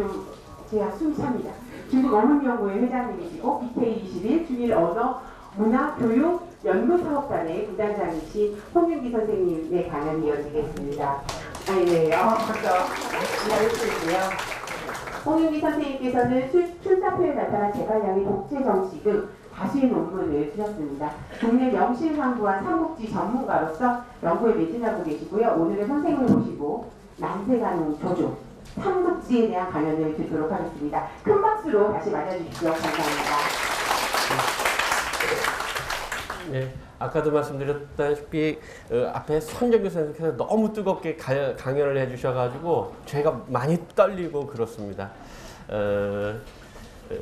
좀 제가 숨이 찹니다. 중국 어문연구회 회장님이시고 BK21 중일 언어 문화 교육 연구 사업단의 부단장이신 홍윤기 선생님의 강연이 이어지겠습니다. 아, 네, 어, 먼저 기다려주시고요. 홍윤기 선생님께서는 출, 출사표에 나타난 재발량의 독재 정치 등 다수의 논문을 쓰셨습니다. 국내 명실상부한 삼국지 전문가로서 연구에 매진하고 계시고요. 오늘의 선생님을 모시고 난세가능 조조 삼국지에 대한 강연을 듣도록 하겠습니다. 큰 박수로 다시 맞아주십시오. 감사합니다. 네, 아까도 말씀드렸다시피 어, 앞에 선정교 선생님께서 너무 뜨겁게 가, 강연을 해주셔가지고 제가 많이 떨리고 그렇습니다. 어, 어,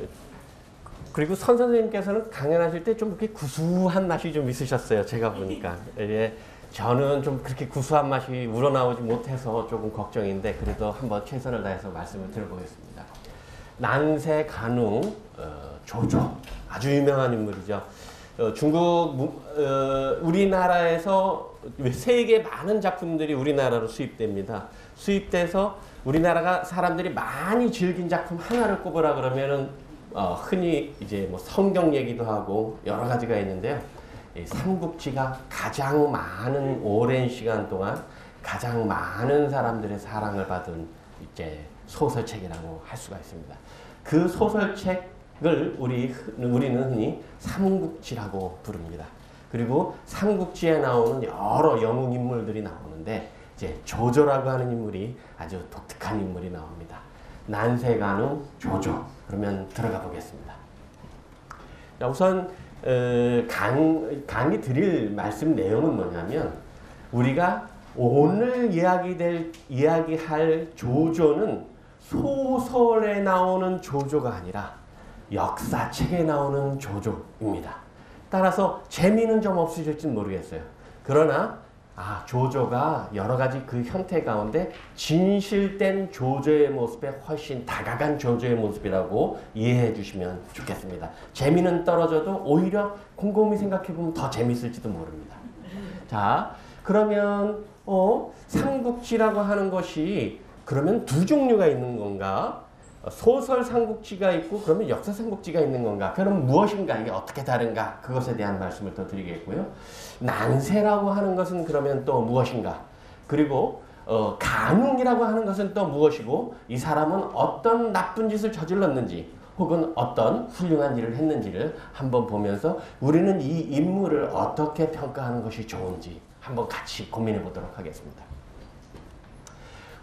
그리고 선 선생님께서는 강연하실 때좀 그렇게 구수한 맛이 좀 있으셨어요. 제가 보니까. 예, 저는 좀 그렇게 구수한 맛이 우러나오지 못해서 조금 걱정인데 그래도 한번 최선을 다해서 말씀을 드려보겠습니다. 난세 간웅 어, 조조 아주 유명한 인물이죠. 어, 중국 무- 어, 우리나라에서 세계 많은 작품들이 우리나라로 수입됩니다. 수입돼서 우리나라가 사람들이 많이 즐긴 작품 하나를 꼽으라 그러면은 어, 흔히 이제 뭐 성경 얘기도 하고 여러 가지가 있는데요. 이 삼국지가 가장 많은 오랜 시간 동안 가장 많은 사람들의 사랑을 받은 이제 소설책이라고 할 수가 있습니다. 그 소설책을 우리 흔- 우리는 흔히 삼국지라고 부릅니다. 그리고 삼국지에 나오는 여러 영웅 인물들이 나오는데 이제 조조라고 하는 인물이 아주 독특한 인물이 나옵니다. 난세간우 조조. 그러면 들어가 보겠습니다. 자, 우선 어, 강, 강의 드릴 말씀 내용은 뭐냐면 우리가 오늘 이야기될 이야기할 조조는 소설에 나오는 조조가 아니라 역사책에 나오는 조조입니다. 따라서 재미는 좀 없으실지 모르겠어요. 그러나 아 조조가 여러 가지 그 형태 가운데 진실된 조조의 모습에 훨씬 다가간 조조의 모습이라고 이해해 주시면 좋겠습니다. 재미는 떨어져도 오히려 곰곰이 생각해 보면 더 재밌을지도 모릅니다. 자 그러면 어 삼국지라고 하는 것이 그러면 두 종류가 있는 건가? 어, 소설 삼국지가 있고 그러면 역사 삼국지가 있는 건가? 그럼 무엇인가 이게 어떻게 다른가? 그것에 대한 말씀을 더 드리겠고요. 난세라고 하는 것은 그러면 또 무엇인가? 그리고 어, 간웅이라고 하는 것은 또 무엇이고 이 사람은 어떤 나쁜 짓을 저질렀는지 혹은 어떤 훌륭한 일을 했는지를 한번 보면서 우리는 이 인물을 어떻게 평가하는 것이 좋은지 한번 같이 고민해 보도록 하겠습니다.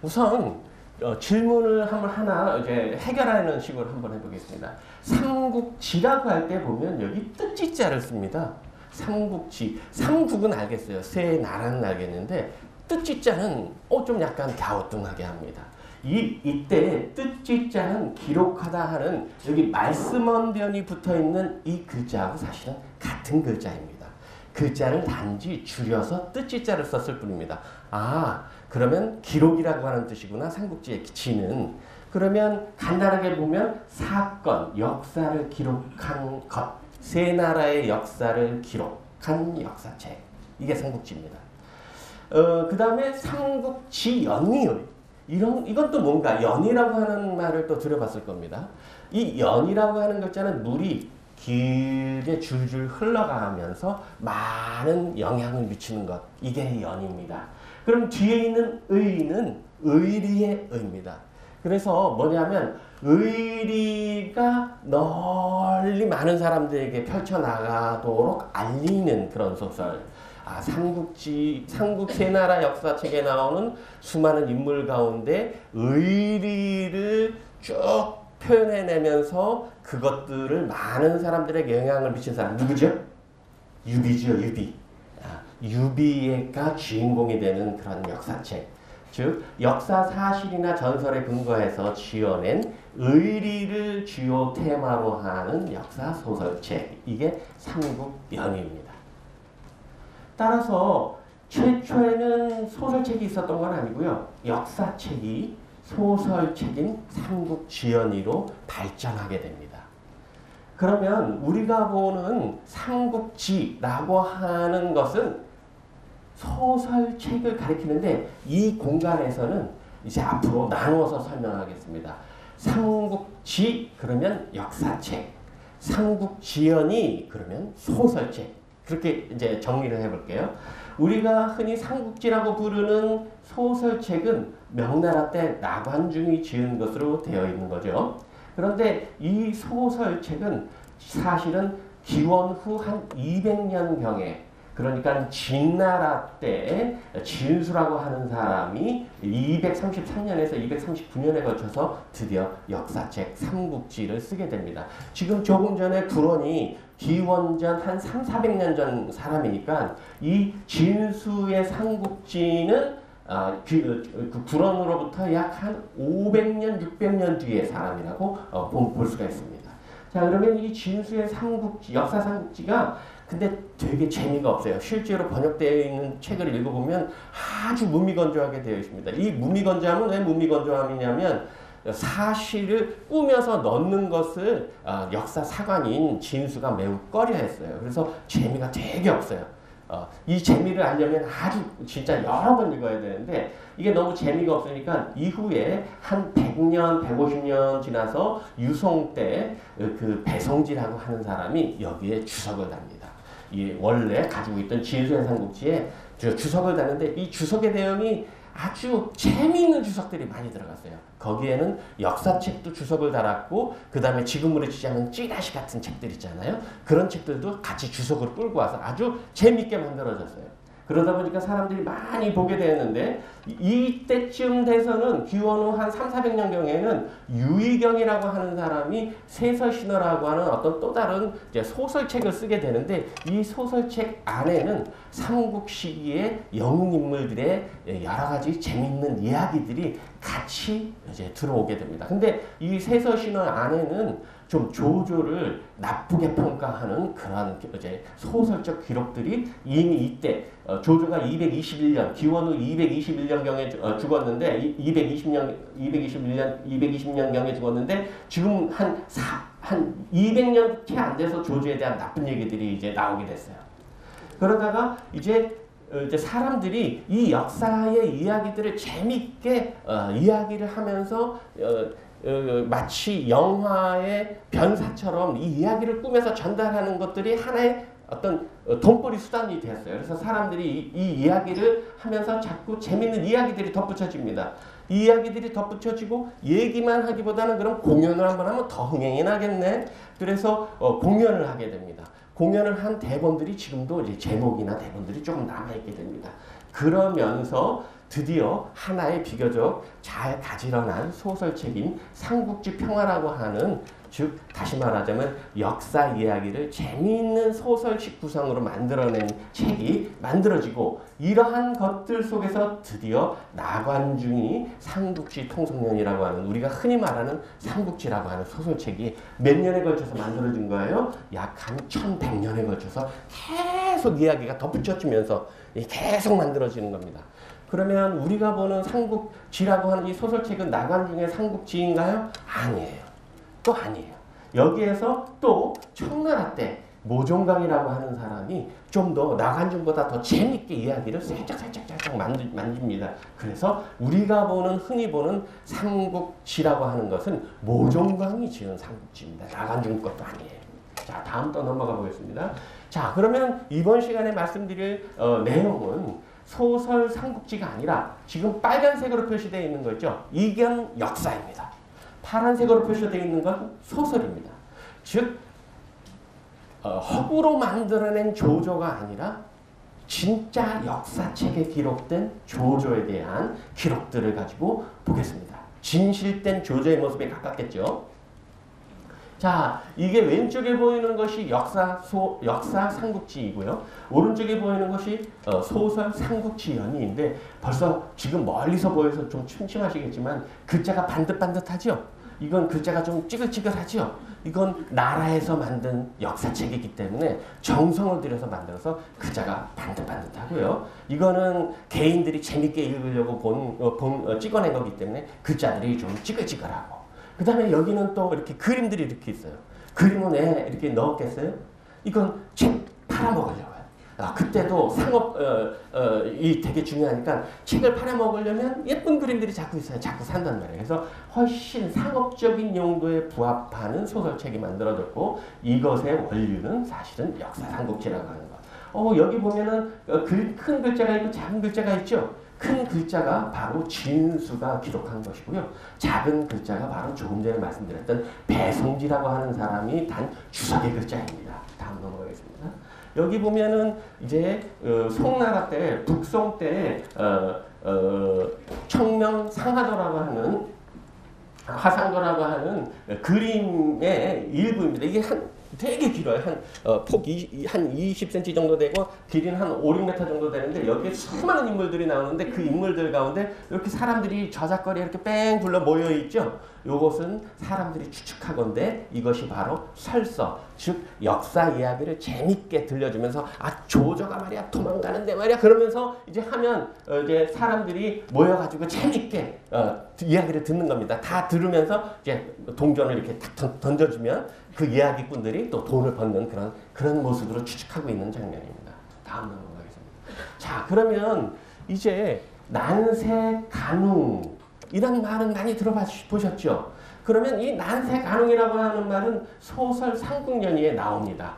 우선 어, 질문을 한번 하나 이제 해결하는 식으로 한번 해보겠습니다. 삼국지라고 할 때 보면 여기 뜻지자를 씁니다. 삼국지, 삼국은 알겠어요. 세 나라는 알겠는데 뜻지자는 어, 좀 약간 갸우뚱하게 합니다. 이 이때 뜻지자는 기록하다 하는 여기 말씀언변이 붙어 있는 이 글자하고 사실은 같은 글자입니다. 글자를 단지 줄여서 뜻지자를 썼을 뿐입니다. 아, 그러면 기록이라고 하는 뜻이구나. 삼국지의 지는. 그러면 간단하게 보면 사건, 역사를 기록한 것. 세 나라의 역사를 기록한 역사책. 이게 삼국지입니다. 어, 그 다음에 삼국지 연이 이런 이건 또 뭔가 연이라고 하는 말을 또 들어봤을 겁니다. 이 연이라고 하는 글자는 물이 길게 줄줄 흘러가면서 많은 영향을 미치는 것 이게 연입니다. 그럼 뒤에 있는 의는 의리의 의입니다. 그래서 뭐냐면 의리가 널리 많은 사람들에게 펼쳐나가도록 알리는 그런 소설. 아, 삼국지, 삼국 세 나라 역사책에 나오는 수많은 인물 가운데 의리를 쭉 표현해내면서 그것들을 많은 사람들에게 영향을 미친 사람 누구죠? 유비죠, 유비. 아, 유비가 주인공이 되는 그런 역사책. 즉 역사 사실이나 전설에 근거해서 지어낸 의리를 주요 테마로 하는 역사 소설책. 이게 삼국연의입니다. 따라서 최초에는 소설책이 있었던 건 아니고요. 역사책이 소설책인 삼국지연의로 발전하게 됩니다. 그러면 우리가 보는 삼국지라고 하는 것은 소설책을 가리키는데 이 공간에서는 이제 앞으로 나누어서 설명하겠습니다. 삼국지 그러면 역사책, 삼국지연이 그러면 소설책 그렇게 이제 정리를 해볼게요. 우리가 흔히 삼국지라고 부르는 소설책은 명나라 때 나관중이 지은 것으로 되어 있는 거죠. 그런데 이 소설책은 사실은 기원 후 한 200년경에 그러니까 진나라 때 진수라고 하는 사람이 233년에서 239년에 걸쳐서 드디어 역사책 삼국지를 쓰게 됩니다. 지금 조금 전에 군원이 기원전 한 3, 400년 전 사람이니까 이 진수의 삼국지는 아, 그, 그 불원으로부터 약 한 500년, 600년 뒤의 사람이라고 어, 볼 수가 있습니다. 자, 그러면 이 진수의 삼국지, 역사 삼국지가 근데 되게 재미가 없어요. 실제로 번역되어 있는 책을 읽어보면 아주 무미건조하게 되어 있습니다. 이 무미건조함은 왜 무미건조함이냐면 사실을 꾸며서 넣는 것을 어, 역사 사관인 진수가 매우 꺼려했어요. 그래서 재미가 되게 없어요. 어, 이 재미를 알려면 아주 진짜 여러 번 읽어야 되는데 이게 너무 재미가 없으니까 이후에 한 100년, 150년 지나서 유송 때 그 배성지라고 하는 사람이 여기에 주석을 답니다. 이 원래 가지고 있던 진수의 삼국지에 주석을 다는데 이 주석의 내용이 아주 재미있는 주석들이 많이 들어갔어요. 거기에는 역사책도 주석을 달았고 그 다음에 지금으로 치자면 찌라시 같은 책들 있잖아요. 그런 책들도 같이 주석을 끌고 와서 아주 재미있게 만들어졌어요. 그러다 보니까 사람들이 많이 보게 되었는데 이때쯤 돼서는 기원 후 한 3, 400년경에는 유희경이라고 하는 사람이 세서신어라고 하는 어떤 또 다른 소설책을 쓰게 되는데 이 소설책 안에는 삼국 시기의 영웅 인물들의 여러 가지 재밌는 이야기들이 같이 이제 들어오게 됩니다. 근데 이 세서신어 안에는 좀 조조를 나쁘게 평가하는 그러한 이제 소설적 기록들이 이미 이때 어, 조조가 221년 기원 후 221년경에 어, 죽었는데 220년 221년 220년경에 죽었는데 지금 한한 200년 채 안 돼서 조조에 대한 나쁜 얘기들이 이제 나오게 됐어요. 그러다가 이제 어, 이제 사람들이 이 역사의 이야기들을 재밌게 어, 이야기를 하면서 어, 어, 마치 영화의 변사처럼 이 이야기를 꾸며서 전달하는 것들이 하나의 어떤 어, 돈벌이 수단이 되었어요. 그래서 사람들이 이, 이, 이야기를 하면서 자꾸 재밌는 이야기들이 덧붙여집니다. 이 이야기들이 덧붙여지고 얘기만 하기보다는 그럼 공연을 한번 하면 더 흥행이 나겠네. 그래서 어, 공연을 하게 됩니다. 공연을 한 대본들이 지금도 이제 제목이나 대본들이 조금 남아있게 됩니다. 그러면서 드디어 하나의 비교적 잘 가지런한 소설책인 삼국지 평화라고 하는 즉 다시 말하자면 역사 이야기를 재미있는 소설식 구성으로 만들어낸 책이 만들어지고 이러한 것들 속에서 드디어 나관중이 삼국지 통성년이라고 하는 우리가 흔히 말하는 삼국지라고 하는 소설책이 몇 년에 걸쳐서 만들어진 거예요? 약한 1100년에 걸쳐서 계속 이야기가 덧붙여지면서 계속 만들어지는 겁니다. 그러면 우리가 보는 삼국지라고 하는 이 소설책은 나관 중의 삼국지인가요? 아니에요. 또 아니에요. 여기에서 또 청나라 때 모종강이라고 하는 사람이 좀 더 나관중보다 더 재밌게 이야기를 살짝 살짝 살짝 만들, 만집니다. 그래서 우리가 보는 흔히 보는 삼국지라고 하는 것은 모종강이 지은 삼국지입니다. 나관중 것도 아니에요. 자 다음 또 넘어가 보겠습니다. 자 그러면 이번 시간에 말씀드릴 어, 내용은 소설 삼국지가 아니라 지금 빨간색으로 표시되어 있는 거 있죠. 이견 역사입니다. 파란색으로 표시되어 있는 건 소설입니다. 즉 어, 허구로 만들어낸 조조가 아니라 진짜 역사책에 기록된 조조에 대한 기록들을 가지고 보겠습니다. 진실된 조조의 모습에 가깝겠죠. 자, 이게 왼쪽에 보이는 것이 역사 소 역사 삼국지이고요. 오른쪽에 보이는 것이 어, 소설 삼국지 연의인데 벌써 지금 멀리서 보여서 좀 침침하시겠지만 글자가 반듯반듯하죠. 이건 글자가 좀 찌글찌글하죠. 이건 나라에서 만든 역사책이기 때문에 정성을 들여서 만들어서 글자가 반듯반듯하고요. 이거는 개인들이 재밌게 읽으려고 본, 어, 본 어, 찍어낸 거기 때문에 글자들이 좀 찌글찌글하고 그 다음에 여기는 또 이렇게 그림들이 이렇게 있어요. 그림은 왜 이렇게 넣었겠어요? 이건 책 팔아먹으려고요. 아, 그때도 상업, 어, 어, 이 되게 중요하니까 책을 팔아먹으려면 예쁜 그림들이 자꾸 있어요. 자꾸 산단 말이에요. 그래서 훨씬 상업적인 용도에 부합하는 소설책이 만들어졌고 이것의 원류는 사실은 역사 삼국지라고 하는 거. 어, 여기 보면은 어, 글, 큰 글자가 있고 작은 글자가 있죠. 큰 글자가 바로 진수가 기록한 것이고요. 작은 글자가 바로 조금 전에 말씀드렸던 배성지라고 하는 사람이 단 주석의 글자입니다. 다음 넘어가겠습니다. 여기 보면은 이제 어, 송나라 때 북송 때 어, 어, 청명 상하도라고 하는 화상도라고 하는 그림의 일부입니다. 이게 한 되게 길어요. 한 어, 폭 이 한 20cm 정도 되고 길이는 한 5, 6m 정도 되는데 여기에 수많은 인물들이 나오는데 그 인물들 가운데 이렇게 사람들이 저작거리에 이렇게 뺑 둘러 모여 있죠. 요것은 사람들이 추측하건데 이것이 바로 설서 즉 역사 이야기를 재밌게 들려주면서 아 조조가 말이야 도망가는데 말이야 그러면서 이제 하면 어, 이제 사람들이 모여가지고 재밌게 어, 이야기를 듣는 겁니다. 다 들으면서 이제 동전을 이렇게 탁 던- 던져주면 그 이야기꾼들이 또 돈을 받는 그런 그런 모습으로 추측하고 있는 장면입니다. 다음 넘어가겠습니다. 자 그러면 이제 난세 간웅 이런 말은 많이 들어보셨죠? 그러면 이 난세 간웅이라고 하는 말은 소설 상국연의에 나옵니다.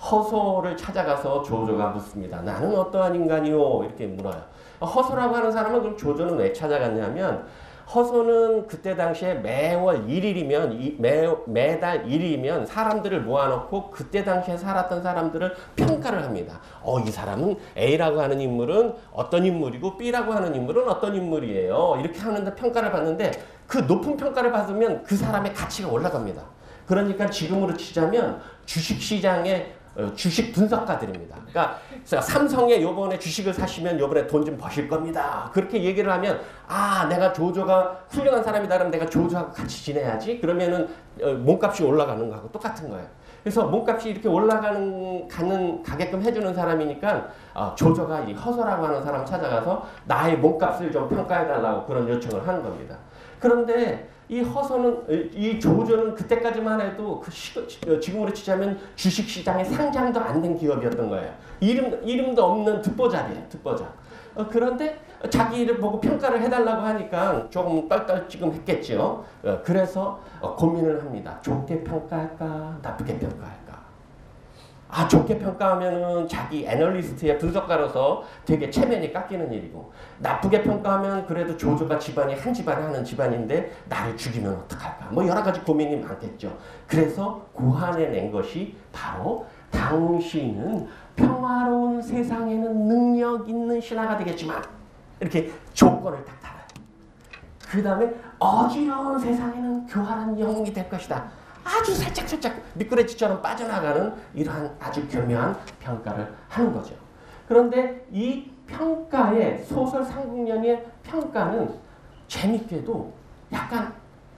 허소를 찾아가서 조조가 묻습니다. 나는 어떠한 인간이오? 이렇게 물어요. 허소라고 하는 사람은 그럼 조조는 왜 찾아갔냐면 허소는 그때 당시에 매월 1일이면 이- 매, 매달 1일이면 사람들을 모아놓고 그때 당시에 살았던 사람들을 평가를 합니다. 어, 이 사람은 A라고 하는 인물은 어떤 인물이고 B라고 하는 인물은 어떤 인물이에요. 이렇게 하는데 평가를 받는데 그 높은 평가를 받으면 그 사람의 가치가 올라갑니다. 그러니까 지금으로 치자면 주식시장의 어, 주식 분석가들입니다. 그러니까 삼성에 요번에 주식을 사시면 요번에 돈 좀 버실 겁니다. 그렇게 얘기를 하면 아 내가 조조가 훌륭한 사람이다 그러면 내가 조조하고 같이 지내야지 그러면은 어, 몸값이 올라가는 거하고 똑같은 거예요. 그래서 몸값이 이렇게 올라가는 가는 가게끔 해주는 사람이니까 어, 조조가 이 허소라고 하는 사람 찾아가서 나의 몸값을 좀 평가해달라고 그런 요청을 하는 겁니다. 그런데 이 허소는 이 조조는 그때까지만 해도 그 시, 어, 지금으로 치자면 주식 시장에 상장도 안 된 기업이었던 거예요. 이름 이름도 없는 듣보잡이에요. 듣보잡. 어, 그런데 자기를 보고 평가를 해달라고 하니까 조금 떨떨지금 했겠죠. 어, 그래서 어, 고민을 합니다. 좋게 평가할까, 나쁘게 평가할까. 아 좋게 평가하면은 자기 애널리스트의 분석가로서 되게 체면이 깎이는 일이고 나쁘게 평가하면 그래도 조조가 집안이 한 집안을 하는 집안인데 나를 죽이면 어떡할까? 뭐 여러 가지 고민이 많겠죠. 그래서 고안해낸 것이 바로 당신은 평화로운 세상에는 능력 있는 신하가 되겠지만 이렇게 조건을 딱 달아요. 그 다음에 어지러운 세상에는 교활한 영웅이 될 것이다 아주 살짝살짝 미꾸라지처럼 빠져나가는 이러한 아주 교묘한 평가를 하는 거죠. 그런데 이 평가의 소설 상국년의 평가는 재밌게도 약간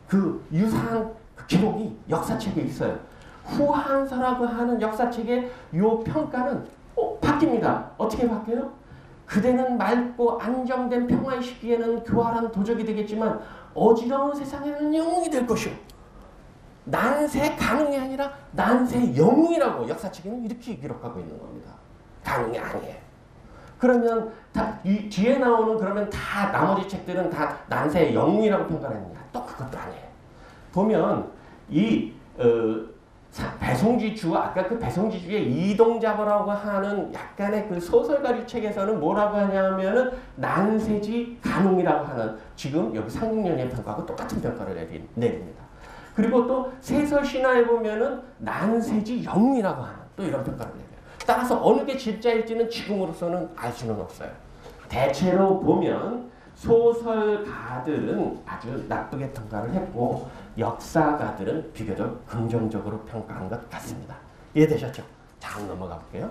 그 유사한 그 기록이 역사책에 있어요. 후한서라고 하는 역사책의 요 평가는 어, 바뀝니다. 어떻게 바뀌어요? 그대는 맑고 안정된 평화의 시기에는 교활한 도적이 되겠지만 어지러운 세상에는 영웅이 될 것이오. 난세 가능이 아니라 난세 영웅이라고 역사책에는 이렇게 기록하고 있는 겁니다. 가능이 아니에요. 그러면 다 이 뒤에 나오는 그러면 다 나머지 책들은 다 난세 영웅이라고 합니다. 또 그것도 아니에요. 보면 이 어, 사- 배송지주 아까 그 배송지주의 이동자보라고 하는 약간의 그 소설가류 책에서는 뭐라고 하냐면은 난세지 간웅이라고 하는 지금 여기 상국연의 평가하고 똑같은 평가를 내립니다. 그리고 또 세설 신화에 보면은 난세지 영웅이라고 하는 또 이런 평가를 내려요. 따라서 어느 게 진짜일지는 지금으로서는 알 수는 없어요. 대체로 보면 소설가들은 아주 나쁘게 평가를 했고 역사가들은 비교적 긍정적으로 평가한 것 같습니다. 이해되셨죠? 다음 넘어가 볼게요.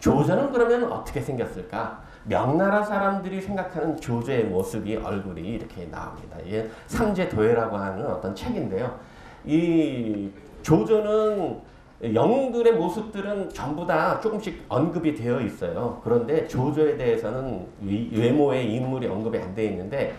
조조는 그러면 어떻게 생겼을까? 명나라 사람들이 생각하는 조조의 모습이 얼굴이 이렇게 나옵니다. 이게 삼제도예라고 하는 어떤 책인데요. 이 조조는 영웅들의 모습들은 전부 다 조금씩 언급이 되어 있어요. 그런데 조조에 대해서는 위- 외모의 인물이 언급이 안 되어 있는데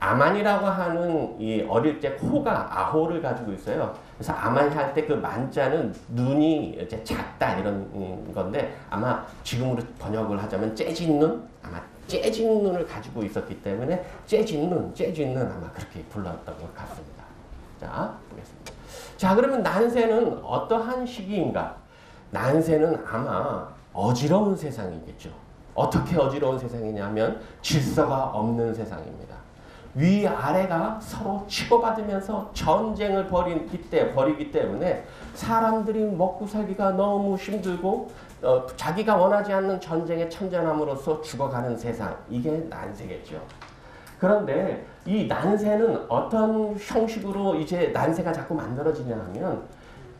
아만이라고 하는 이 어릴 때 코가 아호를 가지고 있어요. 그래서 아만 할때 그 만자는 눈이 이제 작다 이런 음, 건데 아마 지금으로 번역을 하자면 재진 눈 아마 재진 눈을 가지고 있었기 때문에 재진 눈, 재진 눈 아마 그렇게 불렀던 것 같습니다. 자 보겠습니다. 자 그러면 난세는 어떠한 시기인가? 난세는 아마 어지러운 세상이겠죠. 어떻게 어지러운 세상이냐면 질서가 없는 세상입니다. 위아래가 서로 치고받으면서 전쟁을 벌이기, 때, 벌이기 때문에 사람들이 먹고 살기가 너무 힘들고 어, 자기가 원하지 않는 전쟁에 참전함으로써 죽어가는 세상 이게 난세겠죠. 그런데 이 난세는 어떤 형식으로 이제 난세가 자꾸 만들어지냐 하면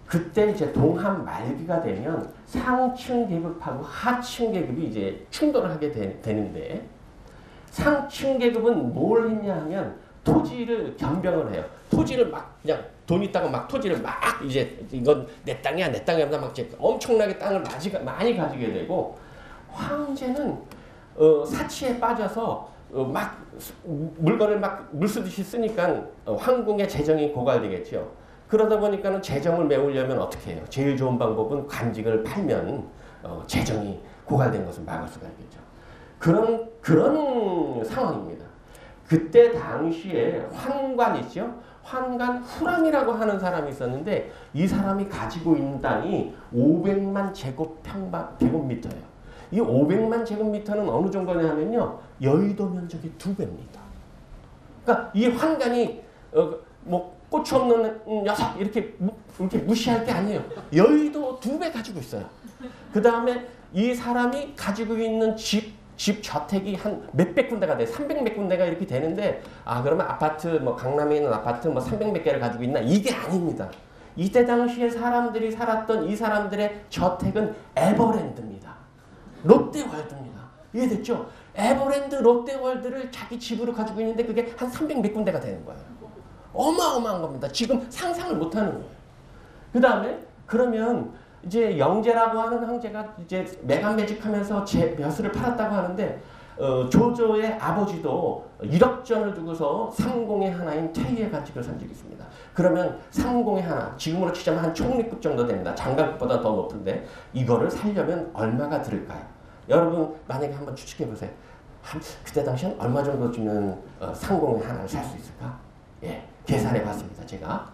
그때 이제 동한 말기가 되면 상층 계급하고 하층 계급이 이제 충돌을 하게 되, 되는데 상층 계급은 뭘 했냐 하면 토지를 변병을 해요. 토지를 막 그냥 돈 있다고 막 토지를 막 이제 이건 내 땅이야 내 땅이야 막 엄청나게 땅을 많이 가지게 되고 황제는 어, 사치에 빠져서 어, 막 물건을 막 물쓰듯이 쓰니까 어, 황궁의 재정이 고갈되겠죠. 그러다 보니까는 재정을 메우려면 어떻게 해요? 제일 좋은 방법은 관직을 팔면 어, 재정이 고갈된 것을 막을 수가 있겠죠. 그런 그런 상황입니다. 그때 당시에 환관 있죠? 환관 후람이라고 하는 사람이 있었는데 이 사람이 가지고 있는 땅이 500만 제곱 평방 제곱미터예요. 이 500만 제곱미터는 어느 정도냐면요. 여의도 면적의 두 배입니다. 그러니까 이 환관이 어, 뭐 꽃이 없는 녀석 이렇게 이렇게 무시할 게 아니에요. 여의도 두 배 가지고 있어요. 그 다음에 이 사람이 가지고 있는 집, 집 저택이 한 몇백 군데가 돼. 300몇 군데가 이렇게 되는데, 아, 그러면 아파트, 뭐, 강남에 있는 아파트 뭐 300몇 개를 가지고 있나? 이게 아닙니다. 이때 당시에 사람들이 살았던 이 사람들의 저택은 에버랜드입니다. 롯데월드입니다. 이해됐죠? 에버랜드 롯데월드를 자기 집으로 가지고 있는데 그게 한 300 몇 군데가 되는 거예요. 어마어마한 겁니다. 지금 상상을 못 하는 거예요. 그 다음에 그러면 이제 영재라고 하는 형제가 이제 매간매직하면서 제 벼슬을 팔았다고 하는데 어, 조조의 아버지도 1억 전을 두고서 삼공의 하나인 태희의 가치를 산 적이 있습니다. 그러면 삼공의 하나, 지금으로 치자면 한 총리급 정도 됩니다. 장관급보다 더 높은데 이거를 살려면 얼마가 들을까요? 여러분 만약에 한번 추측해 보세요. 한, 그때 당시엔 얼마 정도 주면 어, 상공의 하나를 살 수 있을까? 예, 계산해 봤습니다. 제가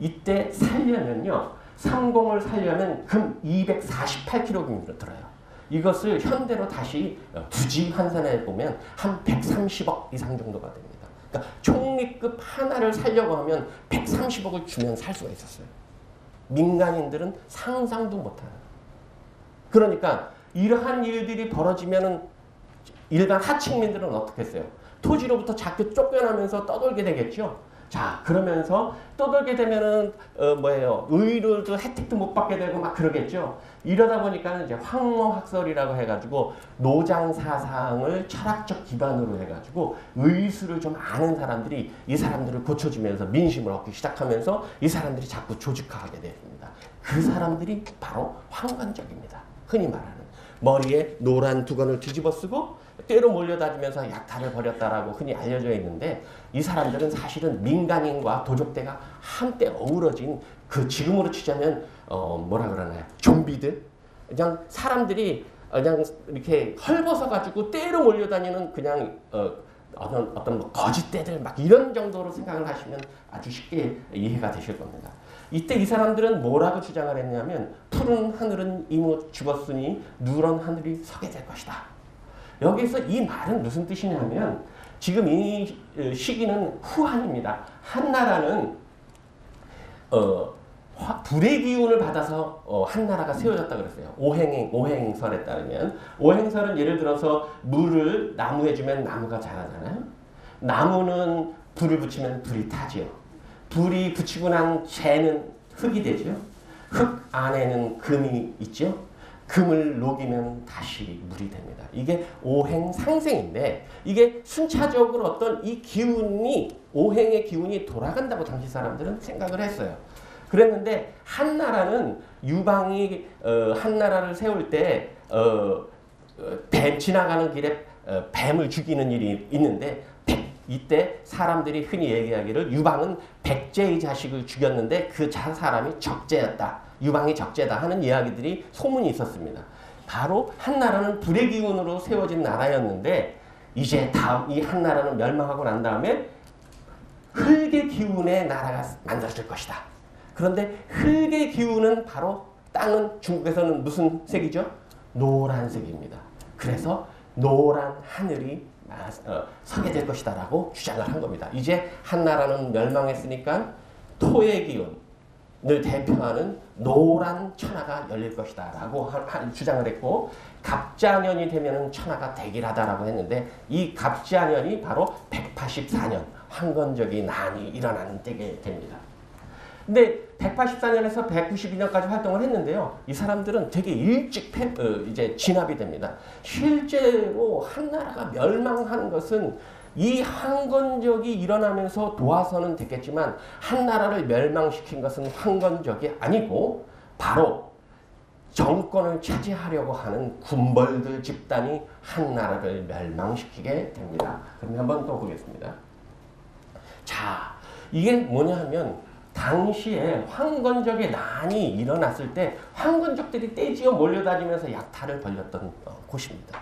이때 살려면요. 상공을 살려면 금 248kg 들어요. 이것을 현대로 다시 굳이 환산해 보면 한 130억 이상 정도가 됩니다. 그러니까 총리급 하나를 살려고 하면 130억을 주면 살 수가 있었어요. 민간인들은 상상도 못하는. 그러니까 이러한 일들이 벌어지면은 일반 하층민들은 어떻게 했어요? 토지로부터 자꾸 쫓겨나면서 떠돌게 되겠죠. 자 그러면서 떠돌게 되면은 어 뭐예요? 의료도 혜택도 못 받게 되고 막 그러겠죠? 이러다 보니까 이제 황모학설이라고 해가지고 노장 사상을 철학적 기반으로 해가지고 의술을 좀 아는 사람들이 이 사람들을 고쳐주면서 민심을 얻기 시작하면서 이 사람들이 자꾸 조직화하게 됩니다. 그 사람들이 바로 황관적입니다. 흔히 말하는 머리에 노란 두건을 뒤집어 쓰고 때로 몰려다니면서 약탈을 벌였다라고 흔히 알려져 있는데 이 사람들은 사실은 민간인과 도적대가 한때 어우러진 그 지금으로 치자면 어 뭐라 그러나요? 좀비들 그냥 사람들이 그냥 이렇게 헐벗어 가지고 때로 몰려다니는 그냥 어 어떤 어떤 뭐 거짓대들 막 이런 정도로 생각을 하시면 아주 쉽게 이해가 되실 겁니다. 이때 이 사람들은 뭐라고 주장을 했냐면 푸른 하늘은 이모 죽었으니 누런 하늘이 서게 될 것이다. 여기서 이 말은 무슨 뜻이냐면 지금 이 어, 시기는 후한입니다. 한나라는 어, 불의 기운을 받아서 어, 한나라가 세워졌다 그랬어요. 오행 오행설에 따르면 오행설은 예를 들어서 물을 나무에 주면 나무가 자라잖아요. 나무는 불을 붙이면 불이 타지요. 불이 붙이고 난 재는 흙이 되죠. 흙 안에는 금이 있죠. 금을 녹이면 다시 물이 됩니다. 이게 오행 상생인데 이게 순차적으로 어떤 이 기운이 오행의 기운이 돌아간다고 당시 사람들은 생각을 했어요. 그랬는데 한나라는 유방이 어, 한나라를 세울 때 어, 어, 뱀 지나가는 길에 어, 뱀을 죽이는 일이 있는데 이때 사람들이 흔히 얘기하기를 유방은 백제의 자식을 죽였는데 그자 사람이 적재였다. 유방이 적재다 하는 이야기들이 소문이 있었습니다. 바로 한나라는 불의 기운으로 세워진 나라였는데 이제 다음 이 한나라는 멸망하고 난 다음에 흙의 기운의 나라가 만들어질 것이다. 그런데 흙의 기운은 바로 땅은 중국에서는 무슨 색이죠? 노란색입니다. 그래서 노란 하늘이 아, 어, 서게 될 것이다 라고 주장을 한 겁니다. 이제 한나라는 멸망했으니까 토의 기운을 대표하는 노란 천하가 열릴 것이다 라고 한- 한 주장을 했고 갑자년이 되면은 천하가 대길하다라고 했는데 이 갑자년이 바로 184년 황건적이 난이 일어나는 때게 됩니다. 근데 184년에서 192년까지 활동을 했는데요. 이 사람들은 되게 일찍 패, 어, 이제 진압이 됩니다. 실제로 한 나라가 멸망한 것은 이 황건적이 일어나면서 도화선은 됐겠지만 한 나라를 멸망시킨 것은 황건적이 아니고 바로 정권을 차지하려고 하는 군벌들 집단이 한 나라를 멸망시키게 됩니다. 그럼 한번 또 보겠습니다. 자, 이게 뭐냐 하면 당시에 황건적의 난이 일어났을 때 황건적들이 떼지어 몰려다니면서 약탈을 벌였던 어, 곳입니다.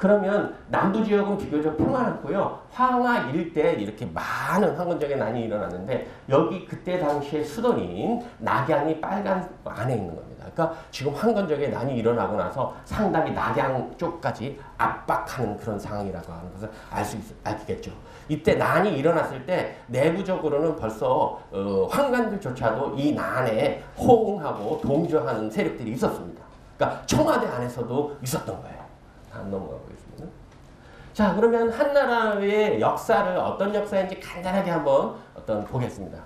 그러면 남부 지역은 비교적 평안했고요. 황하 일대에 이렇게 많은 황건적의 난이 일어났는데 여기 그때 당시에 수도인 낙양이 빨간 안에 있는 겁니다. 그러니까 지금 황건적의 난이 일어나고 나서 상당히 낙양 쪽까지 압박하는 그런 상황이라고 하는 것을 알수 알겠죠. 이때 난이 일어났을 때 내부적으로는 벌써 어, 황관들조차도 이 난에 호응하고 동조하는 세력들이 있었습니다. 그러니까 청와대 안에서도 있었던 거예요. 다음 넘어가 보겠습니다. 자, 그러면 한나라의 역사를 어떤 역사인지 간단하게 한번 어떤 보겠습니다.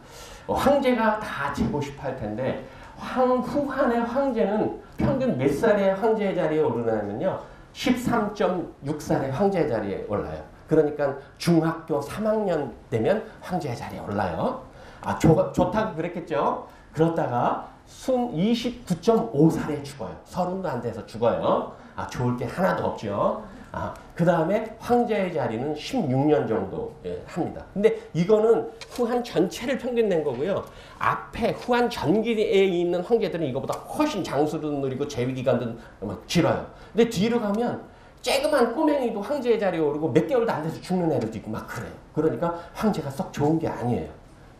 어, 황제가 다 재고 싶어 할 텐데 황 후한의 황제는 평균 몇 살의 황제 자리에 오르냐면요. 13.6살의 황제 자리에 올라요. 그러니까 중학교 3학년 되면 황제 자리에 올라요. 아, 좋, 좋다고 그랬겠죠? 그러다가 순 29.5살에 죽어요. 서른도 안 돼서 죽어요. 아, 좋을 게 하나도 없죠. 아, 그 다음에 황제의 자리는 16년 정도 예, 합니다. 근데 이거는 후한 전체를 평균 낸 거고요. 앞에 후한 전기에 있는 황제들은 이거보다 훨씬 장수도 느리고 재위 기간도 막 길어요. 근데 뒤로 가면 쬐그만 꼬맹이도 황제의 자리에 오르고 몇 개월도 안 돼서 죽는 애들도 있고 막 그래요. 그러니까 황제가 썩 좋은 게 아니에요.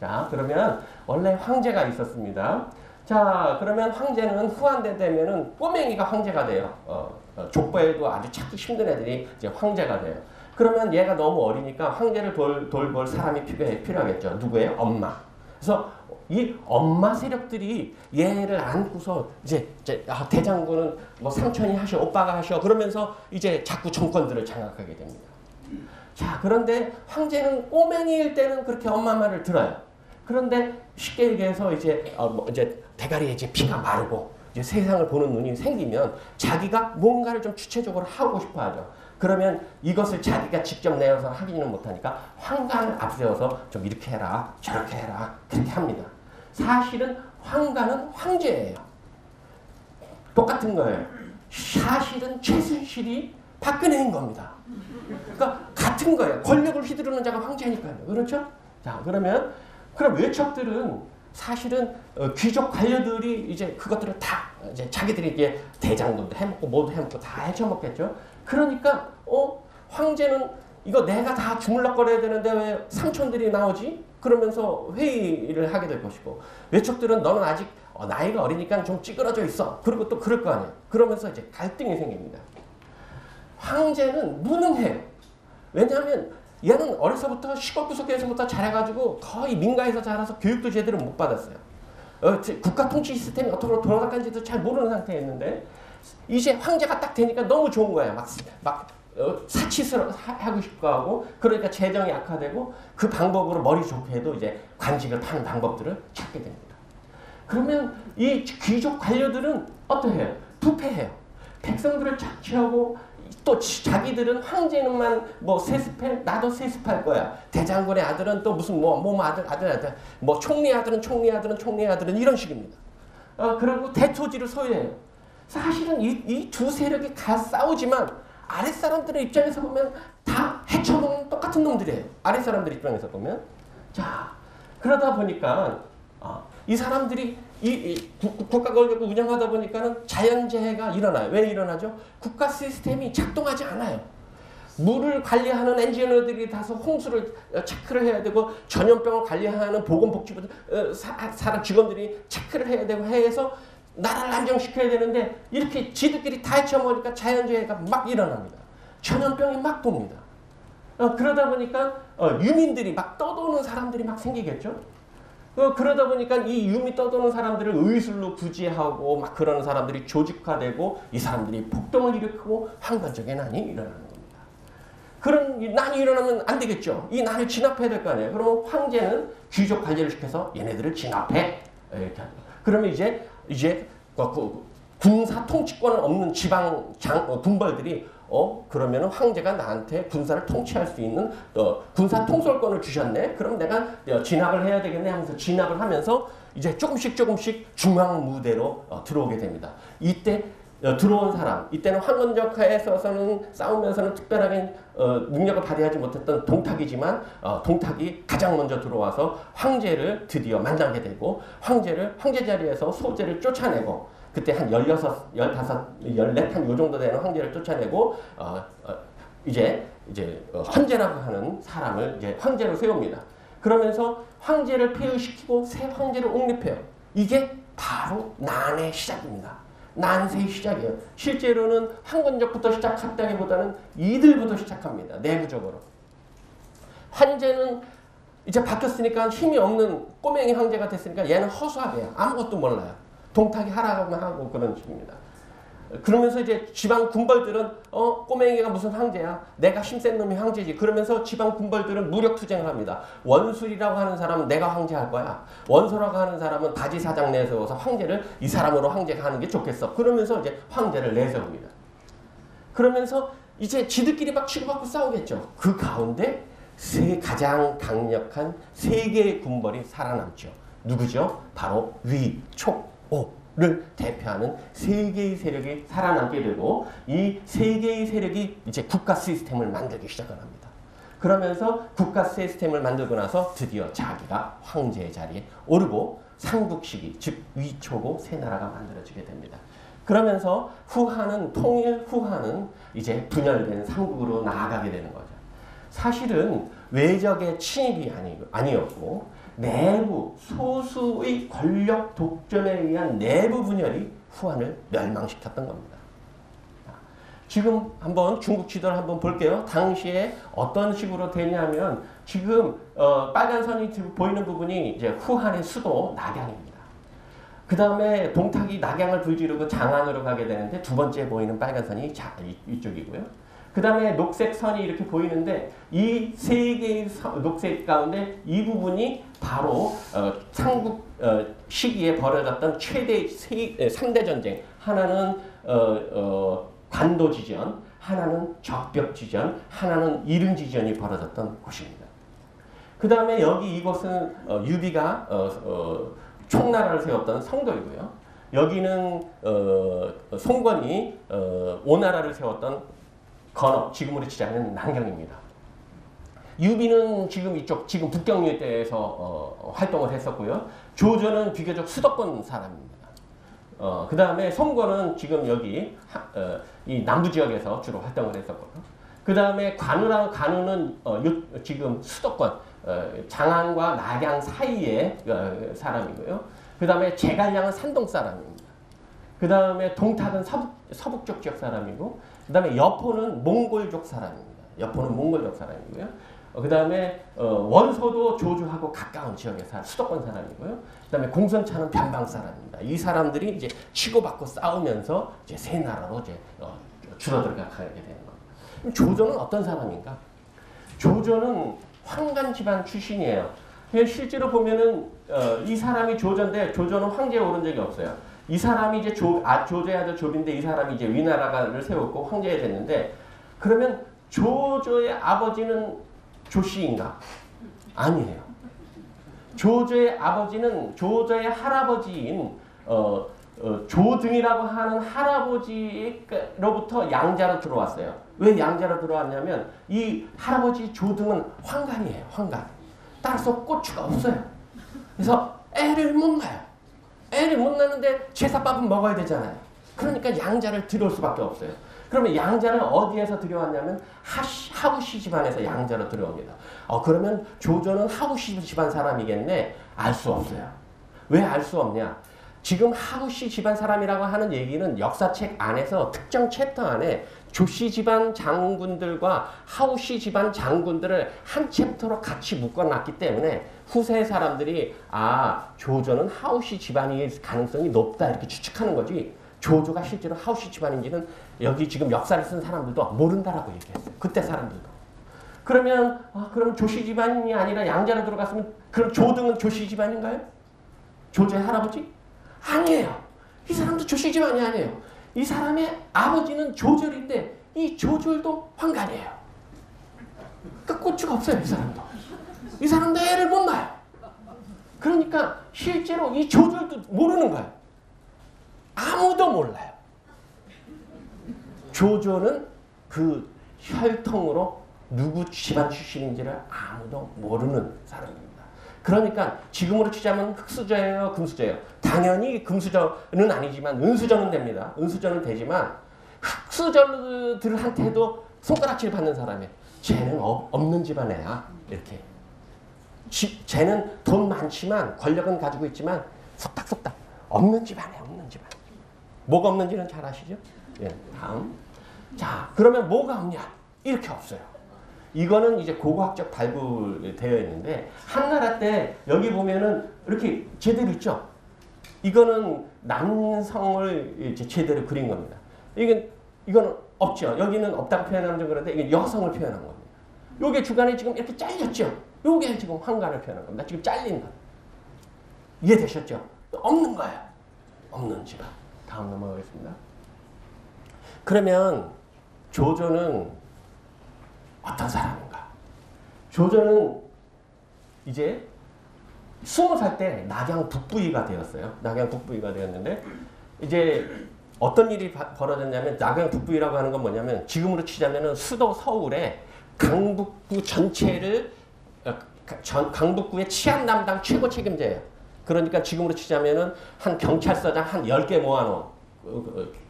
자, 그러면 원래 황제가 있었습니다. 자, 그러면 황제는 후한대 되면은 꼬맹이가 황제가 돼요. 어, 어, 족보에도 아주 찾기 힘든 애들이 이제 황제가 돼요. 그러면 얘가 너무 어리니까 황제를 돌, 돌볼 사람이 필요해, 필요하겠죠. 누구예요? 엄마. 그래서 이 엄마 세력들이 얘를 안고서 이제, 이제 아, 대장군은 뭐 삼촌이 하셔, 오빠가 하셔 그러면서 이제 자꾸 정권들을 장악하게 됩니다. 자, 그런데 황제는 꼬맹이일 때는 그렇게 엄마 말을 들어요. 그런데 쉽게 얘기해서 이제 어, 뭐 이제 대가리에 이제 피가 마르고 이제 세상을 보는 눈이 생기면 자기가 뭔가를 좀 주체적으로 하고 싶어 하죠. 그러면 이것을 자기가 직접 내어서 하기는 못하니까 황간을 앞세워서 좀 이렇게 해라, 저렇게 해라, 그렇게 합니다. 사실은 황간은 황제예요. 똑같은 거예요. 사실은 최순실이 박근혜인 겁니다. 그러니까 같은 거예요. 권력을 휘두르는 자가 황제니까요. 그렇죠? 자, 그러면 그럼 외척들은 사실은 어, 귀족 관료들이 이제 그것들을 다 이제 자기들이 이제 대장도 해먹고 뭐도 해먹고 다 해쳐먹겠죠. 그러니까 어 황제는 이거 내가 다 주물럭거려야 되는데 왜 삼촌들이 나오지? 그러면서 회의를 하게 될 것이고 외척들은 너는 아직 어, 나이가 어리니까 좀 찌그러져 있어. 그리고 또 그럴 거 아니에요. 그러면서 이제 갈등이 생깁니다. 황제는 무능해요. 왜냐하면 얘는 어려서부터 시골 구석에서부터 자라가지고 거의 민가에서 자라서 교육도 제대로 못 받았어요. 어, 국가 통치 시스템이 어떻게 돌아가는지도 잘 모르는 상태였는데 이제 황제가 딱 되니까 너무 좋은 거예요. 막, 막 어, 사치스러 하고 싶고 하고 그러니까 재정이 악화되고 그 방법으로 머리 좋게 해도 이제 관직을 파는 방법들을 찾게 됩니다. 그러면 이 귀족 관료들은 어떠해요? 부패해요. 백성들을 착취하고 또 자기들은 황제는만 뭐 세습해 나도 세습할 거야. 대장군의 아들은 또 무슨 뭐뭐 뭐 아들 아들 아들 뭐 총리 아들은 총리 아들은 총리 아들은 이런 식입니다. 어 그리고 대토지를 소유해요. 사실은 이이두 세력이 가 싸우지만 아랫사람들의 입장에서 보면 다 해쳐먹는 똑같은 놈들이에요. 아래 사람들 입장에서 보면. 자, 그러다 보니까 아, 이 사람들이 이, 이 국- 국가가 운영하다 보니까는 자연재해가 일어나요. 왜 일어나죠? 국가 시스템이 작동하지 않아요. 물을 관리하는 엔지니어들이 다서 홍수를 어, 체크를 해야 되고 전염병을 관리하는 보건복지부 어, 사, 사람 직원들이 체크를 해야 되고 해서 나라를 안정시켜야 되는데 이렇게 지들끼리 다 헤쳐먹으니까 자연재해가 막 일어납니다. 전염병이 막 돕니다. 어, 그러다 보니까 어, 유민들이 막 떠도는 사람들이 막 생기겠죠. 어, 그러다 보니까 이 유미 떠도는 사람들을 의술로 구제하고 막 그러는 사람들이 조직화되고 이 사람들이 폭동을 일으키고 환관적인 난이 일어나는 겁니다. 그런 이 난이 일어나면 안 되겠죠. 이 난을 진압해야 될 거 아니에요. 그러면 황제는 귀족 관리를 시켜서 얘네들을 진압해. 이렇게 하는 거예요. 그러면 이제 이제 군사 통치권은 없는 지방 장 어, 군벌들이 어 그러면은 황제가 나한테 군사를 통치할 수 있는 어, 군사 통솔권을 주셨네. 그럼 내가 어, 진압을 해야 되겠네 하면서 진압을 하면서 이제 조금씩 조금씩 중앙 무대로 어, 들어오게 됩니다. 이때 어, 들어온 사람, 이때는 황건적하에서는 싸우면서는 특별하게 어, 능력을 발휘하지 못했던 동탁이지만 어, 동탁이 가장 먼저 들어와서 황제를 드디어 만나게 되고 황제를 황제 자리에서 소제를 쫓아내고 그때 한 16, 15, 14, 한요 정도 되는 황제를 쫓아내고 어, 어, 이제 이제 어, 헌제라고 하는 사람을 이제 황제로 세웁니다. 그러면서 황제를 폐위시키고 새 황제를 옹립해요. 이게 바로 난의 시작입니다. 난세의 시작이에요. 실제로는 황건적부터 시작했다기보다는 이들부터 시작합니다. 내부적으로. 황제는 이제 바뀌었으니까 힘이 없는 꼬맹이 황제가 됐으니까 얘는 허수아비야. 아무것도 몰라요. 동탁이 하라고만 하고 그런 식입니다. 그러면서 이제 지방 군벌들은 어 꼬맹이가 무슨 황제야? 내가 힘센 놈이 황제지. 그러면서 지방 군벌들은 무력 투쟁을 합니다. 원술이라고 하는 사람은 내가 황제할 거야. 원소라고 하는 사람은 바지 사장 내세워서 황제를 이 사람으로 황제가 하는 게 좋겠어. 그러면서 이제 황제를 내세웁니다. 그러면서 이제 지들끼리 막 치고받고 싸우겠죠. 그 가운데 세 가장 강력한 세 개의 군벌이 살아남죠. 누구죠? 바로 위, 촉, 오 를 대표하는 세 개의 세력이 살아남게 되고 이 세 개의 세력이 이제 국가 시스템을 만들기 시작을 합니다. 그러면서 국가 시스템을 만들고 나서 드디어 자기가 황제의 자리에 오르고 삼국시기 즉 위초고 세 나라가 만들어지게 됩니다. 그러면서 후한은 통일 후한은 이제 분열된 삼국으로 나아가게 되는 거죠. 사실은 외적의 침입이 아니, 아니었고 내부 소수의 권력 독점에 의한 내부 분열이 후한을 멸망시켰던 겁니다. 지금 한번 중국 지도를 한번 볼게요. 당시에 어떤 식으로 되냐면 지금 어, 빨간 선이 보이는 부분이 이제 후한의 수도 낙양입니다. 그 다음에 동탁이 낙양을 불지르고 장안으로 가게 되는데 두 번째 보이는 빨간 선이 이쪽이고요. 그 다음에 녹색 선이 이렇게 보이는데 이 세 개의 서- 녹색 가운데 이 부분이 바로 어, 삼국 어, 시기에 벌어졌던 최대 세, 3대 전쟁 하나는 어, 어, 관도지전, 하나는 적벽지전, 하나는 이릉지전이 벌어졌던 곳입니다. 그 다음에 여기 이곳은 어, 유비가 어, 어, 총나라를 세웠던 성도이고요. 여기는 어, 손권이 어, 오나라를 세웠던 건업, 지금으로 치자면 남경입니다. 유비는 지금 이쪽 지금 북경 일대에서 어, 활동을 했었고요. 조조는 비교적 수도권 사람입니다. 어, 그 다음에 손권은 지금 여기 하, 어, 이 남부 지역에서 주로 활동을 했었고요. 그 다음에 관우랑 관우는 어, 요, 지금 수도권 어, 장안과 낙양 사이의 어, 사람이고요. 그 다음에 제갈량은 산동 사람입니다. 그 다음에 동탁은 서북, 서북쪽 지역 사람이고, 그 다음에 여포는 몽골족 사람입니다. 여포는 몽골족 사람이고요. 그 다음에 원소도 조주하고 가까운 지역의 사람, 수도권 사람이고요. 그 다음에 공선차는 변방 사람입니다. 이 사람들이 이제 치고받고 싸우면서 이제 세 나라로 이제 어, 줄어들어가게 되는 겁니다. 조조는 어떤 사람인가? 조조는 황간 집안 출신이에요. 실제로 보면은 어, 이 사람이 조조인데 조조는 황제에 오른 적이 없어요. 이 사람이 이제 조, 아, 조조의 아들 조빈데 이 사람이 이제 위나라를 세웠고 황제가 됐는데 그러면 조조의 아버지는 조씨인가? 아니에요. 조조의 아버지는 조조의 할아버지인 어, 어, 조등이라고 하는 할아버지로부터 양자로 들어왔어요. 왜 양자로 들어왔냐면 이 할아버지 조등은 환관이에요. 환관. 따라서 고추가 없어요. 그래서 애를 못 낳아요. 애를 못 낳는데 제사밥은 먹어야 되잖아요. 그러니까 양자를 들여올 수밖에 없어요. 그러면 양자를 어디에서 들여왔냐면 하시, 하우시 집안에서 양자로 들여옵니다. 어, 그러면 조조는 하우시 집안 사람이겠네? 알 수 없어요. 왜 알 수 없냐? 지금 하후씨 집안 사람이라고 하는 얘기는 역사책 안에서 특정 챕터 안에 조씨 집안 장군들과 하후씨 집안 장군들을 한 chapter로 같이 묶어놨기 때문에 후세 사람들이 아 조조는 하후씨 집안일 가능성이 높다 이렇게 추측하는 거지 조조가 실제로 하후씨 집안인지는 여기 지금 역사를 쓴 사람들도 모른다라고 얘기했어요. 그때 사람들도. 그러면 아, 그럼 조씨 집안이 아니라 양자로 들어갔으면 그럼 조등은 조씨 집안인가요? 조조의 할아버지? 아니에요. 이 사람도 조씨 집안이 아니에요. 이 사람의 아버지는 조절인데 이 조절도 환관이에요. 그 고추가 없어요, 이 사람도. 이 사람도 애를 못 낳아요. 그러니까 실제로 이 조절도 모르는 거예요. 아무도 몰라요. 조조는 그 혈통으로 누구 집안 출신인지를 아무도 모르는 사람입니다. 그러니까 지금으로 치자면 흑수저예요, 금수저예요. 당연히 금수저는 아니지만 은수저는 됩니다. 은수저는 되지만 흑수저들한테도 손가락질 받는 사람이에요. 쟤는 어, 없는 집안애야. 이렇게. 지, 쟤는 돈 많지만 권력은 가지고 있지만 속닥속닥 없는 집안에 없는 집안. 뭐가 없는지는 잘 아시죠? 예, 다음. 자, 그러면 뭐가 없냐? 이렇게 없어요. 이거는 이제 고고학적 발굴되어 있는데 한나라 때 여기 보면은 이렇게 제대로 있죠. 이거는 남성을 이제 제대로 그린 겁니다. 이건 이건 없죠. 여기는 없다고 표현하면 좀 그런데 이게 여성을 표현한 겁니다. 요게 주간에 지금 이렇게 잘렸죠. 요게 지금 황간을 표현한 겁니다. 지금 잘린 거. 이해되셨죠? 없는 거예요. 없는 집안. 다음 넘어가겠습니다. 그러면 조조는 어떤 사람인가? 조조는 이제 스무 살 때 낙양 북부위가 되었어요. 낙양 북부위가 되었는데 이제 어떤 일이 바, 벌어졌냐면 낙양 북부위라고 하는 건 뭐냐면 지금으로 치자면은 수도 서울에 강북구 전체를 어, 전, 강북구의 치안 담당 최고 책임자예요. 그러니까 지금으로 치자면은 한 경찰서장 한 10개 모아놓은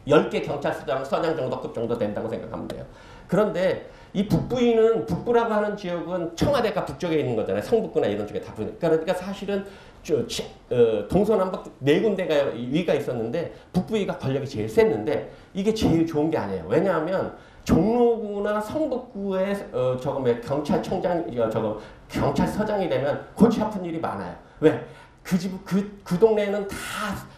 10개 경찰서장 서장 정도급 정도 된다고 생각하면 돼요. 그런데 이 북부위는 북부라고 하는 지역은 청와대가 북쪽에 있는 거잖아요. 성북구나 이런 쪽에 다 그러니까 사실은 저, 어, 동서남북 네 군데가 위가 있었는데 북부위가 권력이 제일 셌는데 이게 제일 좋은 게 아니에요. 왜냐하면 종로구나 성북구에 어, 저거 뭐 경찰청장 어, 저거 경찰서장이 되면 골치 아픈 일이 많아요. 왜? 그 집, 그, 그 동네에는 다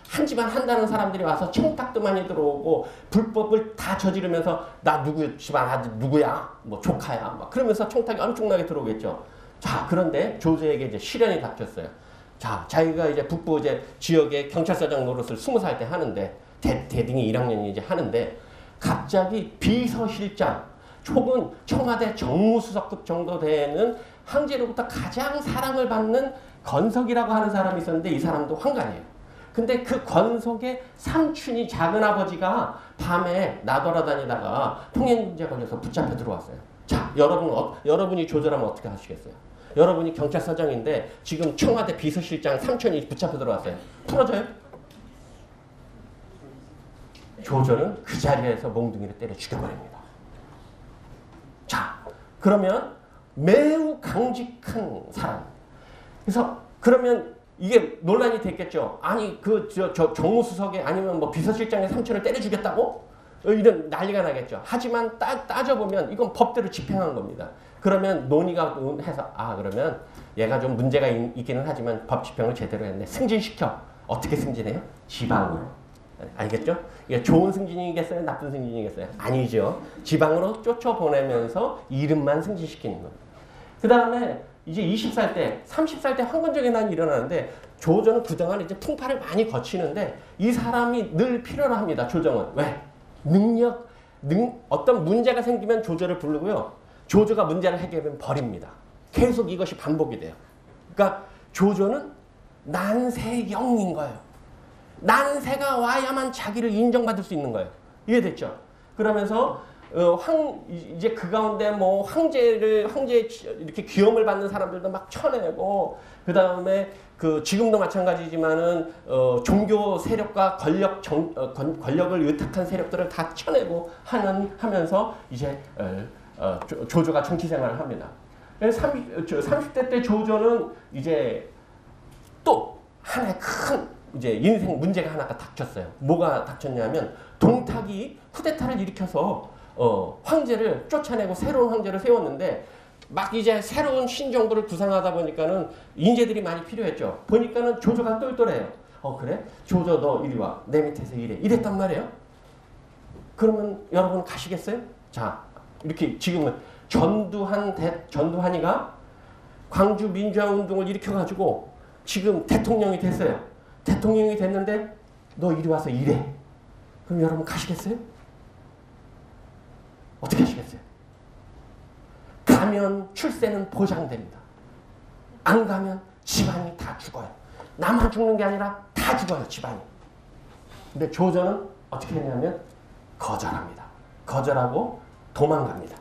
한 집안 한다는 사람들이 와서 청탁도 많이 들어오고 불법을 다 저지르면서 나 누구 집안 아들 누구야? 뭐 조카야? 막 그러면서 청탁이 엄청나게 들어오겠죠. 자, 그런데 조조에게 이제 시련이 닥쳤어요. 자, 자기가 이제 북부 이제 지역의 경찰서장 노릇을 스무 살 때 하는데 대, 대딩이 1학년이 이제 하는데 갑자기 비서실장 혹은 청와대 정무수석급 정도 되는 황제로부터 가장 사랑을 받는 건석이라고 하는 사람이 있었는데 이 사람도 황간이에요. 근데 그 건석의 삼촌이 작은 아버지가 밤에 나돌아다니다가 통행제 걸려서 붙잡혀 들어왔어요. 자, 여러분 어, 여러분이 조절하면 어떻게 하시겠어요? 여러분이 경찰서장인데 지금 청와대 비서실장 삼촌이 붙잡혀 들어왔어요. 풀어줘요? 조절은 그 자리에서 몽둥이를 때려 죽여버립니다. 자, 그러면 매우 강직한 사람. 그래서 그러면 이게 논란이 됐겠죠. 아니 그저 정무수석에 아니면 뭐 비서실장의 삼촌을 때려 죽였다고? 이런 난리가 나겠죠. 하지만 따, 따져보면 이건 법대로 집행한 겁니다. 그러면 논의가 해서 아 그러면 얘가 좀 문제가 있, 기는 하지만 법 집행을 제대로 했네. 승진시켜. 어떻게 승진해요? 지방으로. 알겠죠? 이게 좋은 승진이겠어요? 나쁜 승진이겠어요? 아니죠. 지방으로 쫓아보내면서 이름만 승진시키는 겁니다. 그 다음에 이제 20살 때, 30살 때 황건적인 난이 일어나는데 조정은 그동안 이제 풍파를 많이 거치는데 이 사람이 늘 필요로 합니다. 조정은. 왜? 능력, 능, 어떤 문제가 생기면 조조를 부르고요. 조조가 문제를 해결하면 버립니다. 계속 이것이 반복이 돼요. 그러니까 조조는 난세영인 거예요. 난세가 와야만 자기를 인정받을 수 있는 거예요. 이해됐죠? 그러면서 어, 황 이제 그 가운데 뭐 황제를 황제 이렇게 귀염을 받는 사람들도 막 쳐내고 그 다음에 그 지금도 마찬가지지만은 어, 종교 세력과 권력 정, 어, 권, 권력을 의탁한 세력들을 다 쳐내고 하는 하면서 이제 어, 어, 조, 조조가 정치 생활을 합니다. 30, 30대 때 조조는 이제 또 하나의 큰 이제 인생 문제가 하나가 닥쳤어요. 뭐가 닥쳤냐면 동탁이 쿠데타를 일으켜서 어, 황제를 쫓아내고 새로운 황제를 세웠는데 막 이제 새로운 신정부를 구상하다 보니까는 인재들이 많이 필요했죠. 보니까는 조조가 똘똘해요. 어 그래? 조조 너 이리 와. 내 밑에서 일해. 이랬단 말이에요. 그러면 여러분 가시겠어요? 자 이렇게 지금은 전두환 대, 전두환이가 광주 민주화 운동을 일으켜 가지고 지금 대통령이 됐어요. 대통령이 됐는데 너 이리 와서 일해. 그럼 여러분 가시겠어요? 어떻게 하시겠어요? 가면 출세는 보장됩니다. 안 가면 집안이 다 죽어요. 나만 죽는 게 아니라 다 죽어요, 집안이. 근데 조조는 어떻게 했냐면 거절합니다. 거절하고 도망갑니다.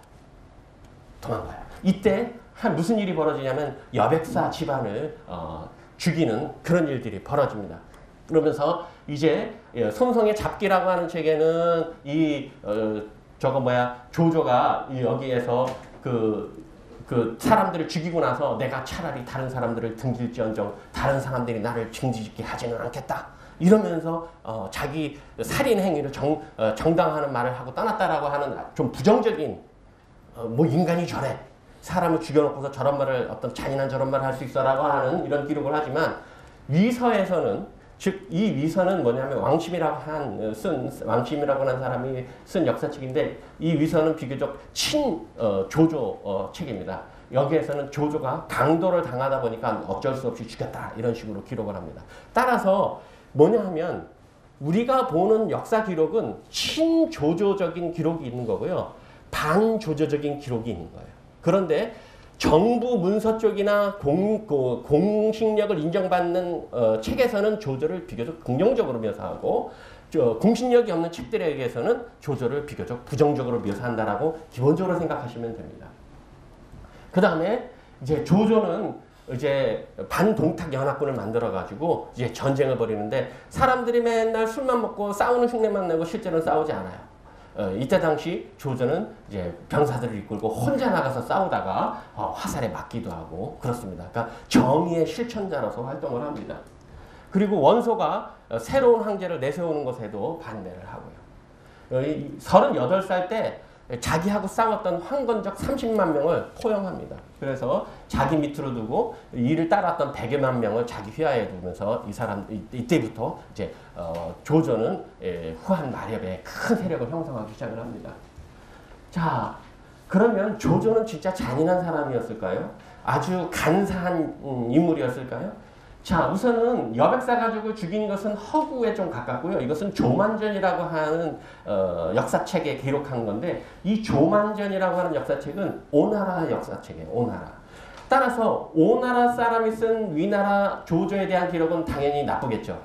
도망가요. 이때 한 무슨 일이 벌어지냐면 여백사 집안을 어, 죽이는 그런 일들이 벌어집니다. 그러면서 이제 예, 솜성의 잡기라고 하는 책에는 이 어, 저거 뭐야 조조가 여기에서 그, 그 사람들을 죽이고 나서 내가 차라리 다른 사람들을 등질지언정 다른 사람들이 나를 징지짓게 하지는 않겠다. 이러면서 어, 자기 살인 행위를 정, 어, 정당하는 말을 하고 떠났다라고 하는 좀 부정적인 어, 뭐 인간이 저래 사람을 죽여놓고서 저런 말을 어떤 잔인한 저런 말을 할 수 있어라고 하는 이런 기록을 하지만 위서에서는 즉 이 위서는 뭐냐면 왕심이라고 한쓴 어, 왕심이라고 하는 사람이 쓴 역사책인데 이 위서는 비교적 친 어, 조조 어, 책입니다. 여기에서는 조조가 강도를 당하다 보니까 어쩔 수 없이 죽였다 이런 식으로 기록을 합니다. 따라서 뭐냐 하면 우리가 보는 역사 기록은 친조조적인 기록이 있는 거고요. 반조조적인 기록이 있는 거예요. 그런데 정부 문서 쪽이나 공, 그, 공식력을 인정받는 어, 책에서는 조조를 비교적 긍정적으로 묘사하고 저, 공신력이 없는 책들에 의해서는 조조를 비교적 부정적으로 묘사한다라고 기본적으로 생각하시면 됩니다. 그 다음에 이제 조조는 이제 반동탁 연합군을 만들어 가지고 이제 전쟁을 벌이는데 사람들이 맨날 술만 먹고 싸우는 흉내만 내고 실제로는 싸우지 않아요. 어, 이때 당시 조조는 이제 병사들을 이끌고 혼자 나가서 싸우다가 어, 화살에 맞기도 하고 그렇습니다. 그러니까 정의의 실천자로서 활동을 합니다. 그리고 원소가 어, 새로운 황제를 내세우는 것에도 반대를 하고요. 38살 때 자기하고 싸웠던 황건적 30만 명을 포용합니다. 그래서 자기 밑으로 두고 이를 따랐던 100여만 명을 자기 휘하에 두면서 이 사람 이때부터 이제 어, 조조는 예, 후한 마렵에 큰 세력을 형성하기 시작을 합니다. 자, 그러면 조조는 진짜 잔인한 사람이었을까요? 아주 간사한 음, 인물이었을까요? 자, 우선은 여백사 가지고 죽인 것은 허구에 좀 가깝고요. 이것은 조만전이라고 하는 어, 역사책에 기록한 건데 이 조만전이라고 하는 역사책은 오나라 역사책이에요. 오나라. 따라서 오나라 사람이 쓴 위나라 조조에 대한 기록은 당연히 나쁘겠죠.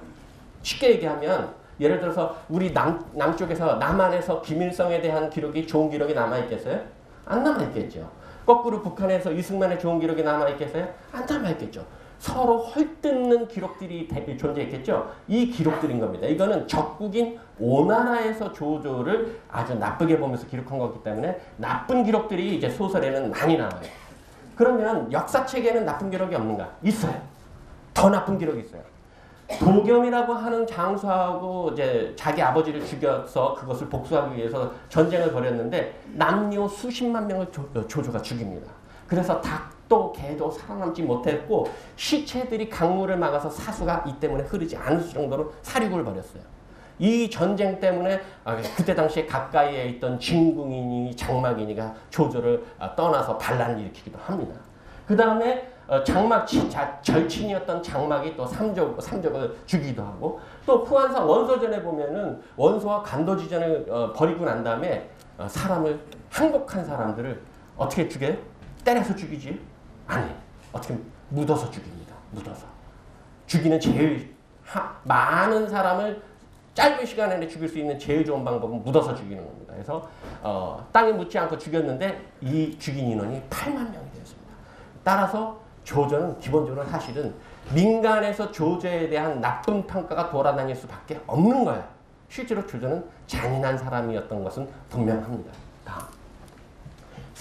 쉽게 얘기하면 예를 들어서 우리 남, 남쪽에서 남한에서 김일성에 대한 기록이 좋은 기록이 남아있겠어요? 안 남아있겠죠. 거꾸로 북한에서 이승만의 좋은 기록이 남아있겠어요? 안 남아있겠죠. 서로 헐뜯는 기록들이 존재했겠죠. 이 기록들인 겁니다. 이거는 적국인 오나라에서 조조를 아주 나쁘게 보면서 기록한 거기 때문에 나쁜 기록들이 이제 소설에는 많이 나와요. 그러면 역사책에는 나쁜 기록이 없는가? 있어요. 더 나쁜 기록이 있어요. 도겸이라고 하는 장수하고 이제 자기 아버지를 죽여서 그것을 복수하기 위해서 전쟁을 벌였는데 남녀 수십만 명을 조, 조조가 죽입니다. 그래서 닭 도 개도 살아남지 못했고 시체들이 강물을 막아서 사수가 이 때문에 흐르지 않을 정도로 사륙을 벌였어요. 이 전쟁 때문에 아, 그때 당시에 가까이에 있던 진궁이니 장막이니가 조조를 아, 떠나서 반란을 일으키기도 합니다. 그 다음에 어, 장막 절친이었던 장막이 또 삼족 삼족을 죽이기도 하고 또 후한사 원소전에 보면은 원소와 간도지전을 어, 벌이고 난 다음에 어, 사람을 항복한 사람들을 어떻게 죽여요? 때려서 죽이지? 아니, 어떻게 묻어서 죽입니다. 묻어서. 죽이는 제일 하, 많은 사람을 짧은 시간 안에 죽일 수 있는 제일 좋은 방법은 묻어서 죽이는 겁니다. 그래서 어, 땅에 묻지 않고 죽였는데 이 죽인 인원이 8만 명이 되었습니다. 따라서 조조는 기본적으로 사실은 민간에서 조조에 대한 나쁜 평가가 돌아다닐 수밖에 없는 거예요. 실제로 조조는 잔인한 사람이었던 것은 분명합니다. 다음.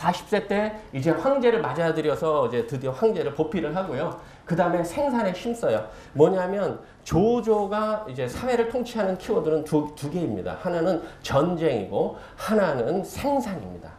40세 때 이제 황제를 맞아들여서 이제 드디어 황제를 보필을 하고요. 그 다음에 생산에 힘써요. 뭐냐면 조조가 이제 사회를 통치하는 키워드는 두, 두 개입니다. 하나는 전쟁이고 하나는 생산입니다.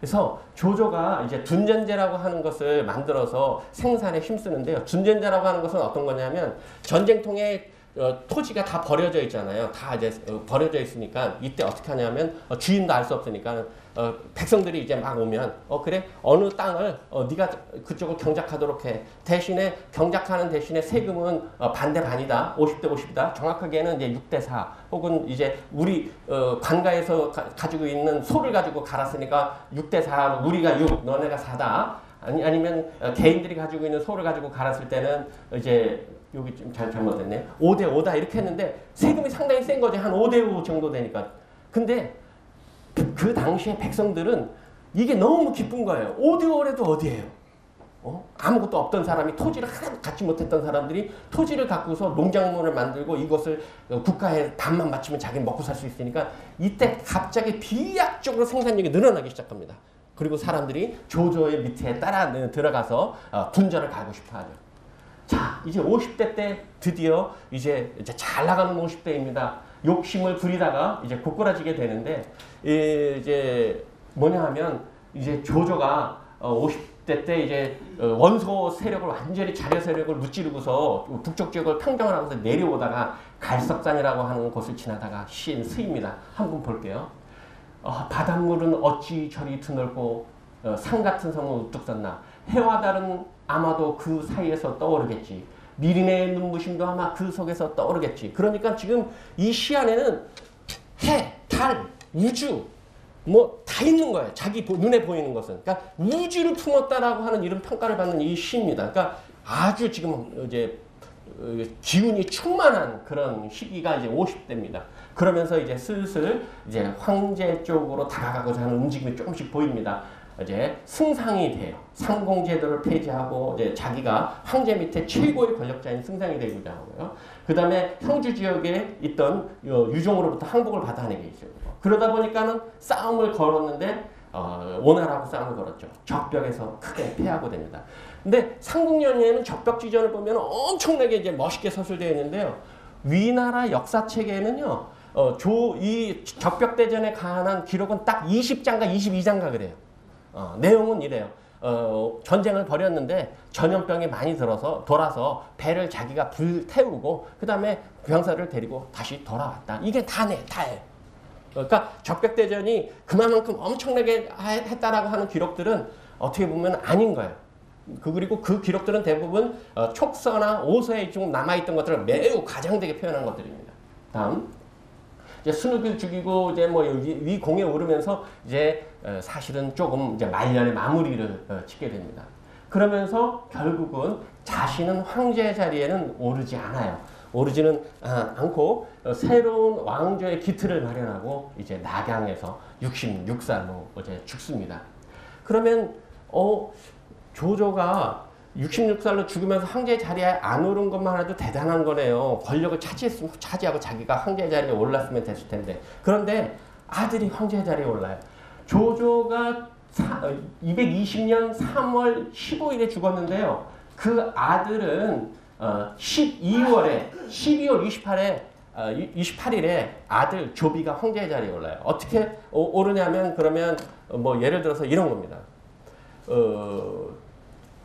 그래서 조조가 이제 둔전제라고 하는 것을 만들어서 생산에 힘쓰는데요. 둔전제라고 하는 것은 어떤 거냐면 전쟁통에 어, 토지가 다 버려져 있잖아요. 다 이제 어, 버려져 있으니까 이때 어떻게 하냐면 어, 주인도 알 수 없으니까 어, 백성들이 이제 막 오면 어 그래? 어느 땅을 어, 네가 그쪽을 경작하도록 해. 대신에 경작하는 대신에 세금은 어, 반대 반이다. 50대 50이다. 정확하게는 이제 6대 4 혹은 이제 우리 어, 관가에서 가, 지고 있는 소를 가지고 갈았으니까 6대 4 우리가 6 너네가 4다. 아니 아니면 어, 개인들이 가지고 있는 소를 가지고 갈았을 때는 이제 여기 좀잘 잘못됐네 5대 5다 이렇게 했는데 세금이 상당히 센 거지 한 5대 5 정도 되니까 근데 그 당시에 백성들은 이게 너무 기쁜 거예요. 오디오래도 어디예요? 어? 아무것도 없던 사람이 토지를 하나도 갖지 못했던 사람들이 토지를 갖고서 농작물을 만들고 이것을 국가에 반만 맞추면 자기는 먹고 살 수 있으니까 이때 갑자기 비약적으로 생산력이 늘어나기 시작합니다. 그리고 사람들이 조조의 밑에 따라 들어가서 어, 군전을 가고 싶어 하죠. 자, 이제 50대 때 드디어 이제, 이제 잘 나가는 50대입니다. 욕심을 부리다가 이제 고꾸라지게 되는데 이제 뭐냐 하면 이제 조조가 50대 어, 때 이제 어, 원소 세력을 완전히 자려 세력을 무찌르고서 북쪽 지역을 평정을 하면서 내려오다가 갈석산이라고 하는 곳을 지나다가 시인 스입니다. 한번 볼게요. 어, 바닷물은 어찌 저리 드넓고 어, 산 같은 성은 우뚝 섰나 해와 달은 아마도 그 사이에서 떠오르겠지. 미린의 눈부심도 아마 그 속에서 떠오르겠지. 그러니까 지금 이 시 안에는 해, 달, 우주 뭐 다 있는 거예요. 자기 눈에 보이는 것은. 그러니까 우주를 품었다라고 하는 이런 평가를 받는 이 시입니다. 그러니까 아주 지금 이제 어, 기운이 충만한 그런 시기가 이제 50대입니다. 그러면서 이제 슬슬 이제 황제 쪽으로 다가가고자 하는 움직임이 조금씩 보입니다. 이제 승상이 돼요. 상공제도를 폐지하고 이제 자기가 황제 밑에 최고의 권력자인 승상이 되고자 하고요. 그 다음에 형주 지역에 있던 유종으로부터 항복을 받아내게 있죠. 그러다 보니까는 싸움을 걸었는데 어, 원활하고 싸움을 걸었죠. 적벽에서 크게 패하고 됩니다. 근데 상국연예에는 적벽지전을 보면 엄청나게 이제 멋있게 서술되어 있는데요. 위나라 역사책에는요, 어, 조, 이 적벽대전에 관한 기록은 딱 20장가 22장가 그래요. 어, 내용은 이래요. 어, 전쟁을 벌였는데 전염병이 많이 들어서 돌아서 배를 자기가 불태우고 그 다음에 병사를 데리고 다시 돌아왔다. 이게 다네, 다예요. 그러니까 적벽대전이 그만큼 엄청나게 했다라고 하는 기록들은 어떻게 보면 아닌 거예요. 그 그리고 그 기록들은 대부분 어, 촉서나 오서에 좀 남아있던 것들을 매우 가장되게 표현한 것들입니다. 다음. 이제 순욱을 죽이고 이제 뭐위 공에 오르면서 이제 어, 사실은 조금 이제 말년의 마무리를 어, 짓게 됩니다. 그러면서 결국은 자신은 황제 자리에는 오르지 않아요. 오르지는 아, 않고 어, 새로운 왕조의 기틀을 마련하고 이제 낙양에서 66살로 이제 죽습니다. 그러면 어 조조가 66살로 죽으면서 황제 자리에 안 오른 것만 해도 대단한 거네요. 권력을 차지했으면 차지하고 자기가 황제 자리에 올랐으면 됐을 텐데. 그런데 아들이 황제 자리에 올라요. 조조가 220년 3월 15일에 죽었는데요. 그 아들은 12월에 12월 28일에 28일에 아들 조비가 황제 자리에 올라요. 어떻게 오르냐면 그러면 뭐 예를 들어서 이런 겁니다. 어,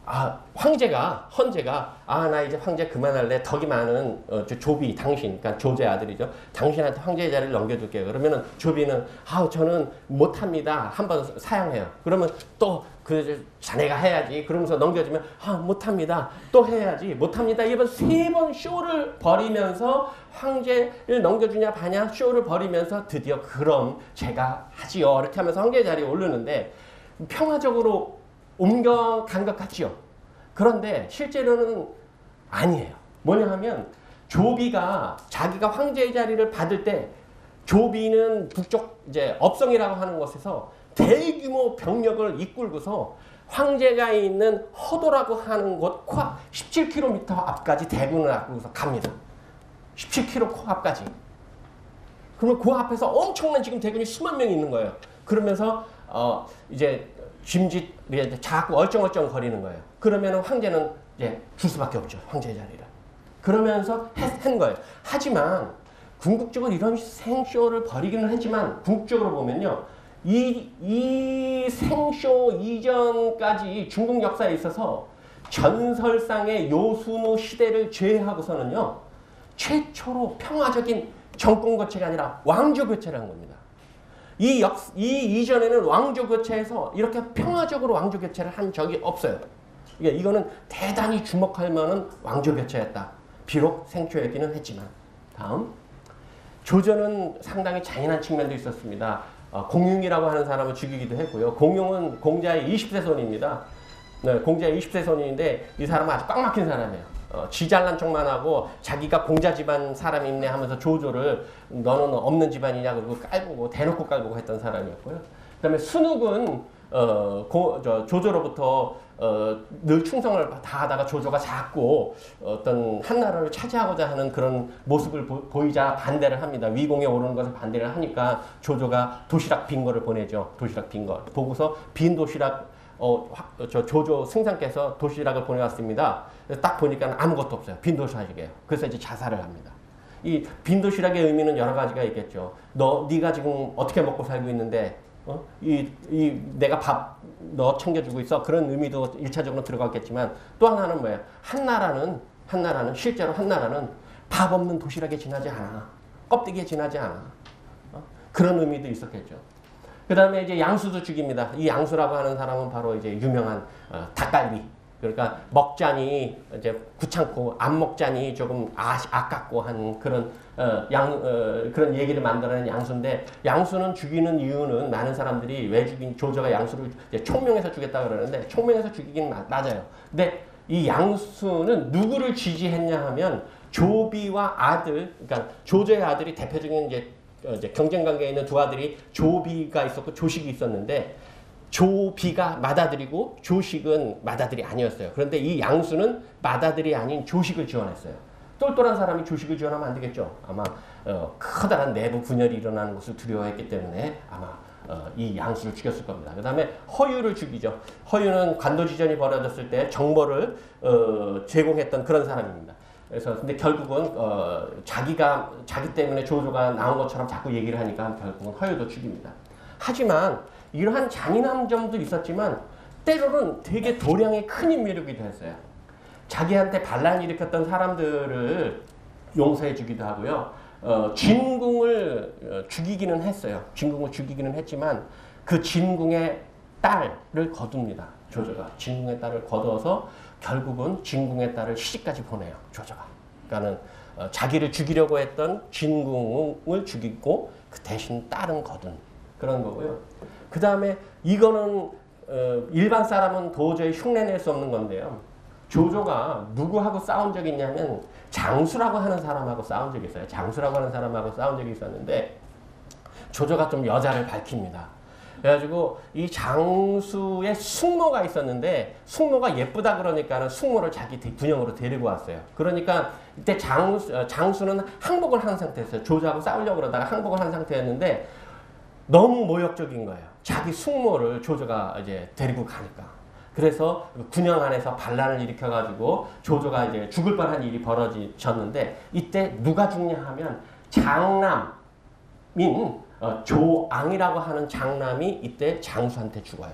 아 황제가 헌제가 아 나 이제 황제 그만할래. 덕이 많은 어, 조비 당신 그러니까 조제 아들이죠. 당신한테 황제의 자리를 넘겨줄게요. 그러면은 조비는 아 저는 못합니다. 한번 사양해요. 그러면 또 그 자네가 해야지. 그러면서 넘겨주면 아 못합니다. 또 해야지. 못합니다. 이번 세 번 쇼를 벌이면서 황제를 넘겨주냐 바냐 쇼를 벌이면서 드디어 그럼 제가 하지요. 이렇게 하면서 황제 자리에 오르는데 평화적으로 옮겨간 것 같지요. 그런데 실제로는 아니에요. 뭐냐 하면 조비가 자기가 황제의 자리를 받을 때 조비는 북쪽 이제 업성이라고 하는 곳에서 대규모 병력을 이끌고서 황제가 있는 허도라고 하는 곳 코앞 17km 앞까지 대군을 앞두고서 갑니다. 17km 코앞까지. 그러면 그 앞에서 엄청난 지금 대군이 수만 명이 있는 거예요. 그러면서 어 이제 짐짓 자꾸 얼쩡얼쩡 거리는 거예요. 그러면 황제는 이제 줄 수밖에 없죠. 황제의 자리를. 그러면서 했, 한 거예요. 하지만 궁극적으로 이런 생쇼를 벌이기는 했지만 궁극적으로 보면요. 이, 이 생쇼 이전까지 중국 역사에 있어서 전설상의 요순우 시대를 제외하고서는요. 최초로 평화적인 정권 교체가 아니라 왕조 교체를 한 겁니다. 이, 역, 이 이전에는 왕조 교체에서 이렇게 평화적으로 왕조 교체를 한 적이 없어요. 이게 이거는 대단히 주목할 만한 왕조 교체였다. 비록 생초였기는 했지만. 다음. 조전은 상당히 잔인한 측면도 있었습니다. 어, 공용이라고 하는 사람을 죽이기도 했고요. 공용은 공자의 20세 손입니다. 네, 공자의 20세 손인데 이 사람은 아주 꽉 막힌 사람이에요. 어, 지 잘난 척만 하고 자기가 공자 집안 사람이 있네 하면서 조조를 너는 없는 집안이냐 그리고 깔보고 대놓고 깔보고 했던 사람이었고요. 그다음에 순욱은 어, 고, 저, 조조로부터 어, 늘 충성을 다하다가 조조가 자꾸 어떤 한나라를 차지하고자 하는 그런 모습을 보, 이자 반대를 합니다. 위공에 오르는 것을 반대를 하니까 조조가 도시락 빈 거를 보내죠. 도시락 빈 거. 보고서 빈 도시락 어, 저 조조 승상께서 도시락을 보내왔습니다. 딱 보니까 아무것도 없어요. 빈 도시락이에요. 그래서 이제 자살을 합니다. 이 빈 도시락의 의미는 여러 가지가 있겠죠. 너 네가 지금 어떻게 먹고 살고 있는데 어? 이, 이 내가 밥 너 챙겨주고 있어 그런 의미도 일차적으로 들어갔겠지만 또 하나는 뭐야 한나라는 한 나라는 실제로 한 나라는 밥 없는 도시락에 지나지 않아 껍데기에 지나지 않아 어? 그런 의미도 있었겠죠. 그 다음에 이제 양수도 죽입니다. 이 양수라고 하는 사람은 바로 이제 유명한 어, 닭갈비 그러니까 먹자니 이제 구찮고 안 먹자니 조금 아, 아깝고 한 그런 어, 양 어, 그런 얘기를 만들어낸 양수인데 양수는 죽이는 이유는 많은 사람들이 왜 죽인 조조가 양수를 총명해서 죽였다 그러는데 총명해서 죽이긴 마, 맞아요. 근데 이 양수는 누구를 지지했냐 하면 조비와 아들 그러니까 조조의 아들이 대표적인 이제, 어, 이제 경쟁 관계에 있는 두 아들이 조비가 있었고 조식이 있었는데 조비가 맏아들이고 조식은 맏아들이 아니었어요. 그런데 이 양수는 맏아들이 아닌 조식을 지원했어요. 똘똘한 사람이 조식을 지원하면 안 되겠죠. 아마 어, 커다란 내부 분열이 일어나는 것을 두려워했기 때문에 아마 어, 이 양수를 죽였을 겁니다. 그 다음에 허유를 죽이죠. 허유는 관도지전이 벌어졌을 때 정보를 어, 제공했던 그런 사람입니다. 그래서 근데 결국은 어, 자기가 자기 때문에 조조가 나온 것처럼 자꾸 얘기를 하니까 결국은 허유도 죽입니다. 하지만 이러한 잔인한 점도 있었지만 때로는 되게 도량의 큰 인미력이 됐어요. 자기한테 반란 일으켰던 사람들을 용서해 주기도 하고요. 어, 진궁을 어, 죽이기는 했어요. 진궁을 죽이기는 했지만 그 진궁의 딸을 거둡니다. 조조가 진궁의 딸을 거둬서 결국은 진궁의 딸을 시집까지 보내요. 조조가. 그러니까는 어, 자기를 죽이려고 했던 진궁을 죽이고 그 대신 딸은 거둔 그런 거고요. 그 다음에 이거는 어, 일반 사람은 도저히 흉내낼 수 없는 건데요. 조조가 누구하고 싸운 적이 있냐면 장수라고 하는 사람하고 싸운 적이 있어요. 장수라고 하는 사람하고 싸운 적이 있었는데 조조가 좀 여자를 밝힙니다. 그래가지고 이 장수의 숙모가 있었는데 숙모가 예쁘다 그러니까는 숙모를 자기 분영으로 데리고 왔어요. 그러니까 이때 장수, 어, 장수는 항복을 한 상태였어요. 조조하고 싸우려고 그러다가 항복을 한 상태였는데 너무 모욕적인 거예요. 자기 숙모를 조조가 이제 데리고 가니까. 그래서 군영 안에서 반란을 일으켜가지고 조조가 이제 죽을 뻔한 일이 벌어졌는데 이때 누가 죽냐 하면 장남인 어, 조앙이라고 하는 장남이 이때 장수한테 죽어요.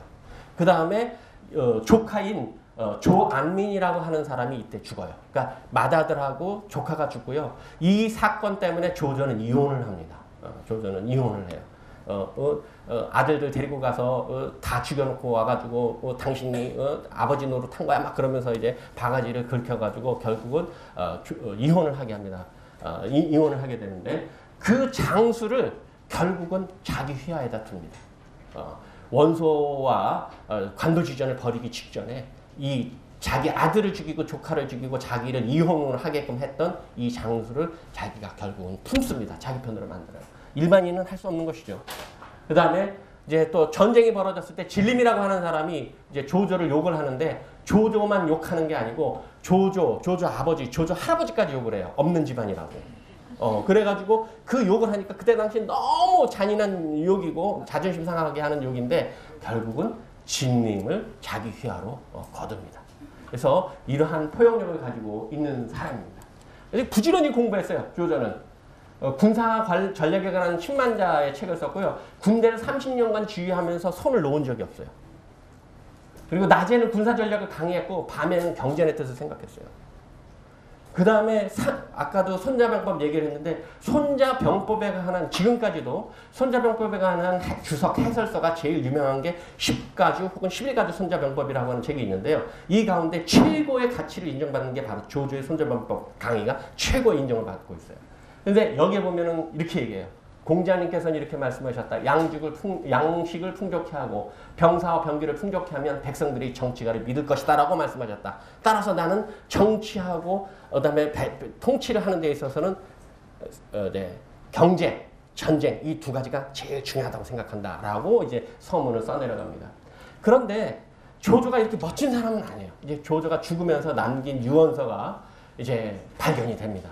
그 다음에 어, 조카인 어, 조안민이라고 하는 사람이 이때 죽어요. 그러니까 맏아들하고 조카가 죽고요. 이 사건 때문에 조조는 이혼을 합니다. 어, 조조는 이혼을 해요. 어, 어, 어, 아들들 데리고 가서 어, 다 죽여놓고 와가지고 어, 당신이 어, 아버지 노릇한 거야 막 그러면서 이제 바가지를 긁혀가지고 결국은 주, 이혼을 하게 합니다. 이, 혼을 하게 되는데 그 장수를 결국은 자기 휘하에다 둡니다. 원소와 관도지전을 벌이기 직전에 이 자기 아들을 죽이고 조카를 죽이고 자기를 이혼을 하게끔 했던 이 장수를 자기가 결국은 품습니다. 자기 편으로 만들어요. 일반인은 할 수 없는 것이죠. 그 다음에 이제 또 전쟁이 벌어졌을 때 진림이라고 하는 사람이 이제 조조를 욕을 하는데 조조만 욕하는 게 아니고 조조, 조조 아버지, 조조 할아버지까지 욕을 해요. 없는 집안이라고. 어, 그래가지고 그 욕을 하니까 그때 당시 너무 잔인한 욕이고 자존심 상하게 하는 욕인데 결국은 진림을 자기 휘하로 어, 거둡니다. 그래서 이러한 포용력을 가지고 있는 사람입니다. 부지런히 공부했어요. 조조는. 어, 군사 관- 전략에 관한 10만 자의 책을 썼고요. 군대를 30년간 지휘하면서 손을 놓은 적이 없어요. 그리고 낮에는 군사 전략을 강의했고 밤에는 경제의 뜻을 생각했어요. 그 다음에 아까도 손자병법 얘기를 했는데 손자병법에 관한 지금까지도 손자병법에 관한 해- 주석 해설서가 제일 유명한 게 10가주 혹은 11가주 손자병법이라고 하는 책이 있는데요. 이 가운데 최고의 가치를 인정받는 게 바로 조조의 손자병법 강의가 최고의 인정을 받고 있어요. 근데 여기에 보면은 이렇게 얘기해요. 공자님께서는 이렇게 말씀하셨다. 양죽을 풍, 양식을 풍족케 하고 병사와 병기를 풍족케 하면 백성들이 정치가를 믿을 것이다라고 말씀하셨다. 따라서 나는 정치하고 그다음에 배- 통치를 하는 데 있어서는 어, 네, 경제, 전쟁 이 두 가지가 제일 중요하다고 생각한다라고 이제 서문을 써내려갑니다. 그런데 조조가 이렇게 멋진 사람은 아니에요. 이제 조조가 죽으면서 남긴 유언서가 이제 발견이 됩니다.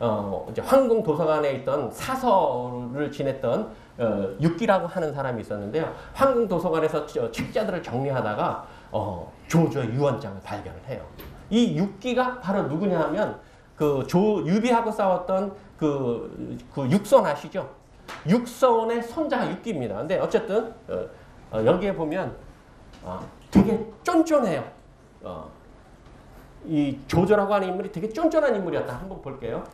어, 이제 황궁 도서관에 있던 사서를 지냈던 어, 육기라고 하는 사람이 있었는데요. 황궁 도서관에서 저 책자들을 정리하다가 어, 조조의 유언장을 발견을 해요. 이 육기가 바로 누구냐 하면 그 조 유비하고 싸웠던 그, 그 육선 아시죠? 육선의 손자가 육기입니다. 근데 어쨌든 어, 어, 여기에 보면 어, 되게 쫀쫀해요. 어, 이 조조라고 하는 인물이 되게 쫀쫀한 인물이었다. 한번 볼게요.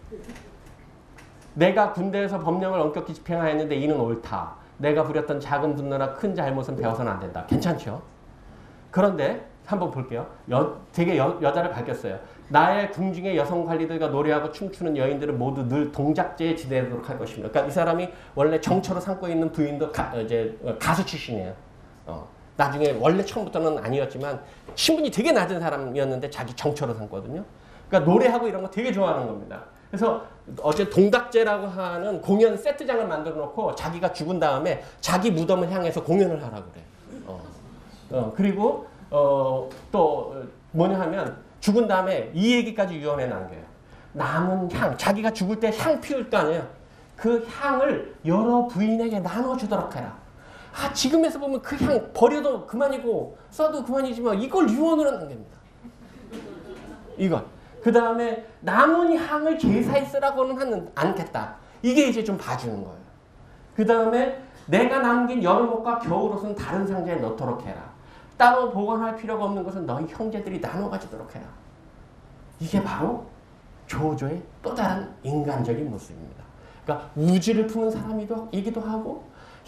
내가 군대에서 법령을 엄격히 집행하였는데 이는 옳다. 내가 부렸던 작은 분노나 큰 잘못은 배워서는 안 된다. 괜찮죠? 그런데 한번 볼게요. 여, 되게 여, 여자를 밝혔어요. 나의 궁중의 여성 관리들과 노래하고 춤추는 여인들은 모두 늘 동작제에 지내도록 할 것입니다. 그러니까 이 사람이 원래 정처로 삼고 있는 부인도 가, 어, 이제 어, 가수 출신이에요. 어. 나중에 원래 처음부터는 아니었지만 신분이 되게 낮은 사람이었는데 자기 정처로 삼거든요. 그러니까 노래하고 이런 거 되게 좋아하는 겁니다. 그래서 어제 동닥제라고 하는 공연 세트장을 만들어 놓고 자기가 죽은 다음에 자기 무덤을 향해서 공연을 하라고 그래. 어. 어, 그리고 어, 또 뭐냐 하면 죽은 다음에 이 얘기까지 유언해 남겨요. 남은 향, 자기가 죽을 때 향 피울 거 아니에요. 그 향을 여러 부인에게 나눠주도록 해라. 아, 지금에서 보면 그 향 버려도 그만이고 써도 그만이지만 이걸 유언으로 남깁니다. 이걸. 그 다음에 남은 향을 제사에 쓰라고는 하는 않겠다. 이게 이제 좀 봐주는 거예요. 그 다음에 내가 남긴 여름 옷과 겨울 옷은 다른 상자에 넣도록 해라. 따로 보관할 필요가 없는 것은 너희 형제들이 나눠 가지도록 해라. 이게 바로 조조의 또 다른 인간적인 모습입니다. 그러니까 우지를 품은 사람이기도 하고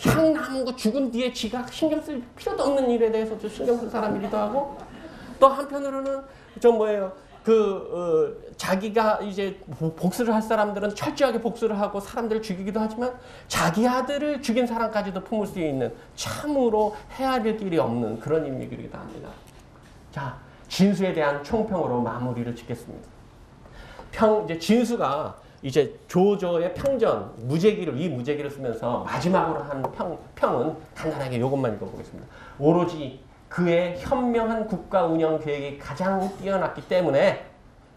향 남은 거 죽은 뒤에 지가 신경 쓸 필요도 없는 일에 대해서 좀 신경 쓸 사람이기도 하고 또 한편으로는 좀 뭐예요 그 어, 자기가 이제 복- 복수를 할 사람들은 철저하게 복수를 하고 사람들을 죽이기도 하지만 자기 아들을 죽인 사람까지도 품을 수 있는 참으로 헤아릴 길이 없는 그런 인물이기도 합니다. 자 진수에 대한 총평으로 마무리를 짓겠습니다. 평 이제 진수가 이제 조조의 평전 무제기를 이 무제기를 쓰면서 마지막으로 한 평, 평은 간단하게 이것만 읽어보겠습니다. 오로지 그의 현명한 국가 운영 계획이 가장 뛰어났기 때문에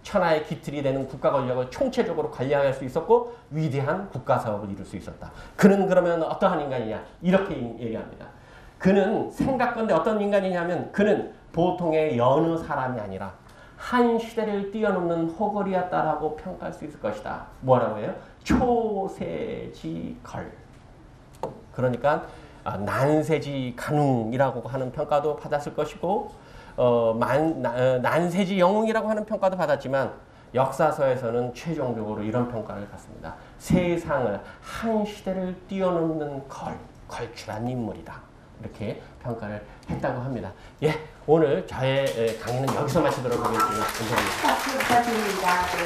천하의 기틀이 되는 국가 권력을 총체적으로 관리할 수 있었고 위대한 국가 사업을 이룰 수 있었다. 그는 그러면 어떠한 인간이냐? 이렇게 얘기합니다. 그는 생각건데 어떤 인간이냐면 그는 보통의 여느 사람이 아니라 한 시대를 뛰어넘는 호걸이었다라고 평가할 수 있을 것이다. 뭐라고 해요? 초세지걸. 그러니까 아, 난세지 간웅이라고 하는 평가도 받았을 것이고 어, 만, 나, 어, 난세지 영웅이라고 하는 평가도 받았지만 역사서에서는 최종적으로 이런 평가를 받습니다. 세상을 한 시대를 뛰어넘는 걸, 걸출한 인물이다. 이렇게 평가를 했다고 합니다. 예, 오늘 저의 에, 강의는 여기서 마치도록 하겠습니다. 감사합니다. 박수 부탁드립니다. 네,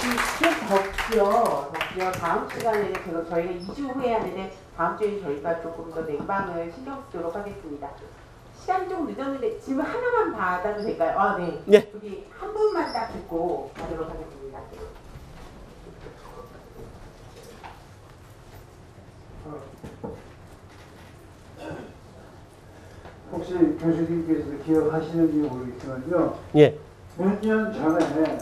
좀 덥죠. 덥죠. 다음 시간에는 그 저희가 2주 후에 하는데 다음 주에 저희가 조금 더 냉방을 신경 쓰도록 하겠습니다. 시간이 좀 늦었는데 질문 하나만 받아도 될까요? 아, 네. 네. 여기 한 분만 딱 듣고 가도록 하겠습니다. 혹시 교수님께서 기억하시는지 모르겠지만요. 예. 몇 년 전에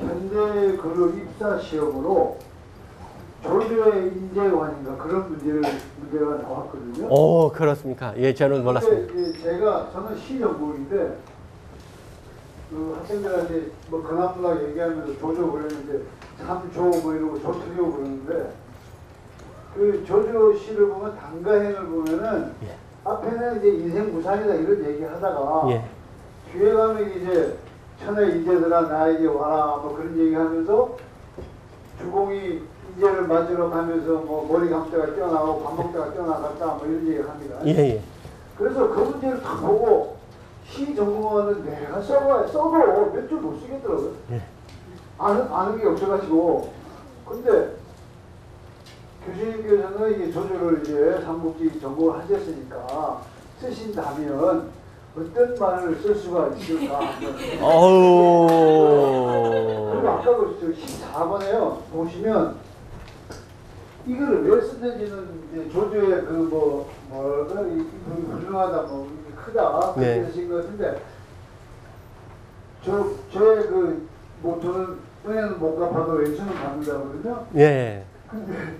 현대 그룹 입사 시험으로 조류의 인재관인가 그런 문제를 문제가 나왔거든요. 오 그렇습니까? 예, 저는 몰랐습니다. 근데 이제 제가 저는 시전공인데 그 학생들한테 뭐 근황문학 얘기하면서 조조 그랬는데 참조 뭐 이러고 조트리오 그러는데 그 조조 시를 보면 단가행을 보면은 예. 앞에는 이제 인생 무상이다 이런 얘기 하다가 예. 뒤에 가면 이제 천하 인재들아 나에게 와라 뭐 그런 얘기 하면서 주공이 인재를 맞으러 가면서 뭐 머리 감다가 뛰어나오고 밥 먹다가 뛰어나갔다 뭐 이런 얘기 합니다. 예, 예. 그래서 그 문제를 다 보고 시 전공하는 내가 써봐 써도 몇 줄 못 쓰겠더라고요. 예. 아는 아는 게 없어가지고 근데 교수님께서는 이게 조조를 이제 삼국지 전공을 하셨으니까 쓰신다면 어떤 말을 쓸 수가 있을까? 그리고. 아까 그 14번에요 보시면 이거를 왜 쓰는지는 이제 조조의 그뭐 뭐랄까 훌륭하다 뭐 이게 크다 그렇게 네. 쓰신 것 같은데 저 저의 그 모토는 은혜는 못 갚아도 왼수는 갚는다거든요. 예. 근데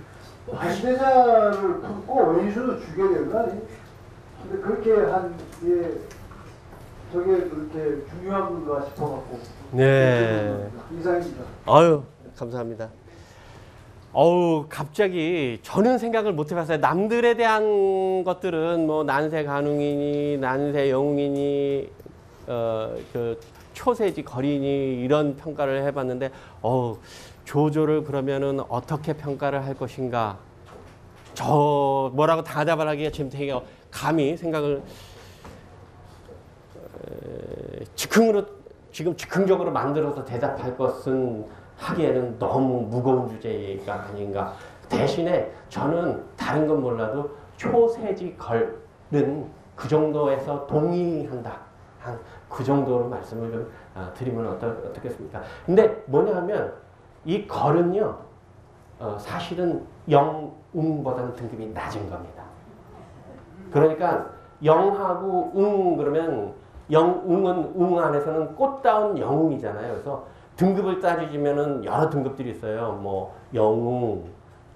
반대자를 품고 왼수는 죽여야 되는 거 아니에요? 근데 그렇게 한 예, 저게 그렇게 중요한가 싶어갖고 네. 이상입니다. 아유, 감사합니다. 어우, 갑자기 저는 생각을 못 해봤어요. 남들에 대한 것들은 뭐 난세 가능이니, 난세 영웅이니, 어, 그 초세지 거리니 이런 평가를 해봤는데, 어우, 조조를 그러면은 어떻게 평가를 할 것인가? 저 뭐라고 다잡아라기가 지금 되게 감히 생각을 에, 즉흥으로 지금 즉흥적으로 만들어서 대답할 것은 하기에는 너무 무거운 주제가 아닌가. 대신에 저는 다른 건 몰라도 초세지 걸은 그 정도에서 동의한다. 한 그 정도로 말씀을 좀 아, 드리면 어떻겠습니까? 근데 뭐냐 하면 이 걸은요, 어, 사실은 영웅보다는 등급이 낮은 겁니다. 그러니까 영하고 웅 그러면 영웅은 웅 안에서는 꽃다운 영웅이잖아요. 그래서 등급을 따지면은 여러 등급들이 있어요. 뭐 영웅,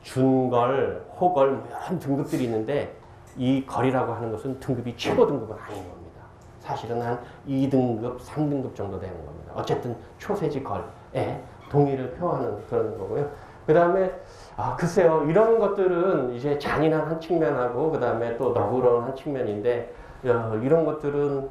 준걸, 호걸 뭐 여러 등급들이 있는데 이 걸이라고 하는 것은 등급이 최고 등급은 아닌 겁니다. 사실은 한 2등급, 3등급 정도 되는 겁니다. 어쨌든 초세지 걸에 동의를 표하는 그런 거고요. 그 다음에 아 글쎄요 이런 것들은 이제 잔인한 한 측면하고 그 다음에 또 너그러운 한 측면인데 어, 이런 것들은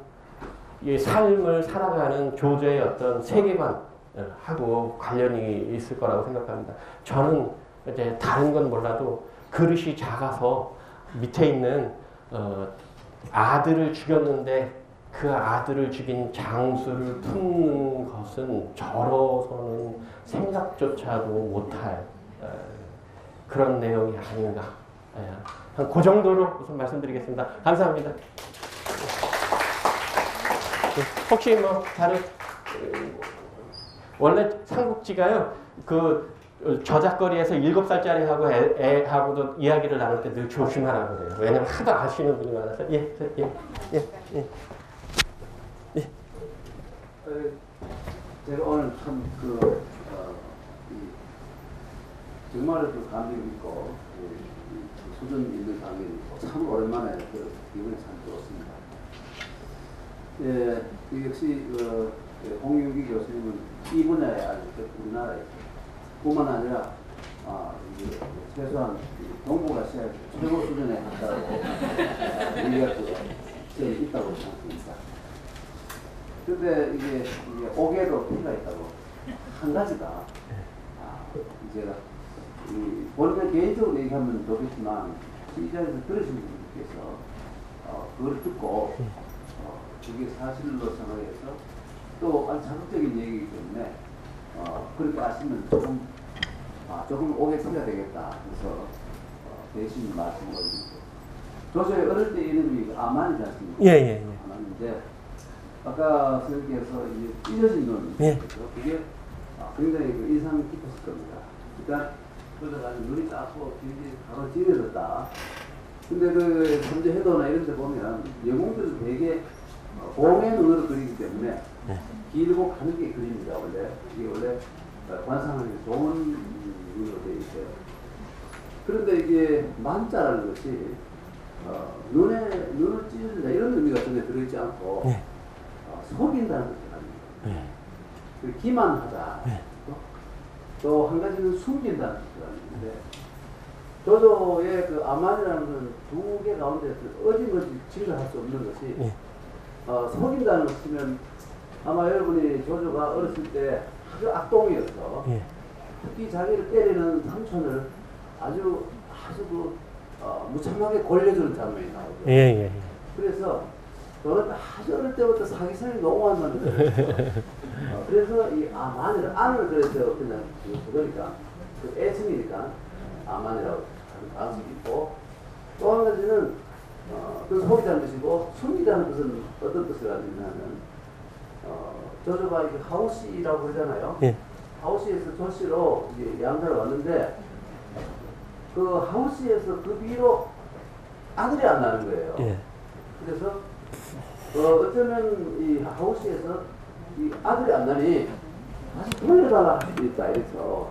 이 삶을 살아가는 조조의 어떤 세계관하고 관련이 있을 거라고 생각합니다. 저는 이제 다른 건 몰라도 그릇이 작아서 밑에 있는 어, 아들을 죽였는데 그 아들을 죽인 장수를 품는 것은 저로서는 생각조차도 못할 어, 그런 내용이 아닌가. 예, 한그 정도로 우선 말씀드리겠습니다. 감사합니다. 네, 혹시 뭐 다른 어, 원래 삼국지가요 그 어, 저작거리에서 일곱 살짜리하고 애, 애하고도 이야기를 나눌 때 늘 조심하라고 그래요. 왜냐면 하도 아시는 분이 많아서 예, 예, 예, 예. 어, 제가 오늘 참그 어, 정말 그 감명 있고 수준 있는 강연이 있고 참 오랜만에 그 기분이 참 좋습니다. 예, 그 역시 그, 그 홍윤기 교수님은 이 분야에 아주 그 우리나라에 뿐만 아니라 아, 이게 최소한 이 동북아시아 최고 수준에 우리가 그 점이 있다고 생각합니다. 근데 이게, 이게 옥에도 피가 있다고 한 가지가 아, 제가 이 본인의 개인적으로 얘기하면 좋겠지만 이 자리에서 들으신 분들께서 어, 그걸 듣고 어, 그게 사실로 생각해서 또 아주 자극적인 얘기이기 때문에 어, 그렇게 아시면 조금 아, 조금 오게 피가 되겠다 그래서 어, 대신 말씀을 드립니다. 조조의 어릴 때 이름이 아만이지 않습니까? 예, 예, 예. 아만인데 아까 선생님께서 이제 찢어진 눈 예. 그게 아, 굉장히 그 인상 깊었을 겁니다. 그러니까 그러다가 눈이 작고 길게 가로 찢어졌다. 근데 그 현재 해도나 이런 데 보면 영웅들은 되게 어, 봉의 눈으로 그리기 때문에 네. 길고 가늘게 그립니다 원래 이게 원래 어, 관상하기 좋은 눈으로 되어 있어요. 그런데 이게 만자라는 것이 어, 눈에 눈을 찢어준다 이런 의미가 전혀 들어있지 않고 네. 어, 속인다는 것을 합니다. 예. 그 기만하다. 네. 또한 가지는 숨긴다는 뜻을 하는데 조조의 그 아만이라는 건두개 가운데 그 어dim없이 증가할 수 없는 것이 예. 어, 속인다는 것이면 아마 여러분이 조조가 어렸을 때 아주 악동이어서 예. 특히 자기를 때리는 삼촌을 아주 아주 그 어, 무참하게 골려주는 장면이 나오죠. 예, 예, 예. 그래서 저는 아주 어릴 때부터 사기성이 너무 거예요. 어, 그래서 이 아만이를 안을 그래서 그냥 그러니까 그 애칭이니까 아만이라고 하는 가능성이 있고 또 한 가지는 어, 그 속이라는 것이고 숨기다는 것은 어떤 뜻을 가지고 있냐면 어, 저조가 이게 하우시라고 그러잖아요. 예. 하우시에서 조시로 이제 양자를 왔는데 그 하우시에서 그 뒤로 아들이 안 나는 거예요. 예. 그래서 어, 어쩌면 이 하우스에서 이 아들이 안 나니 다시 돌려달라 할 수도 있다 이래서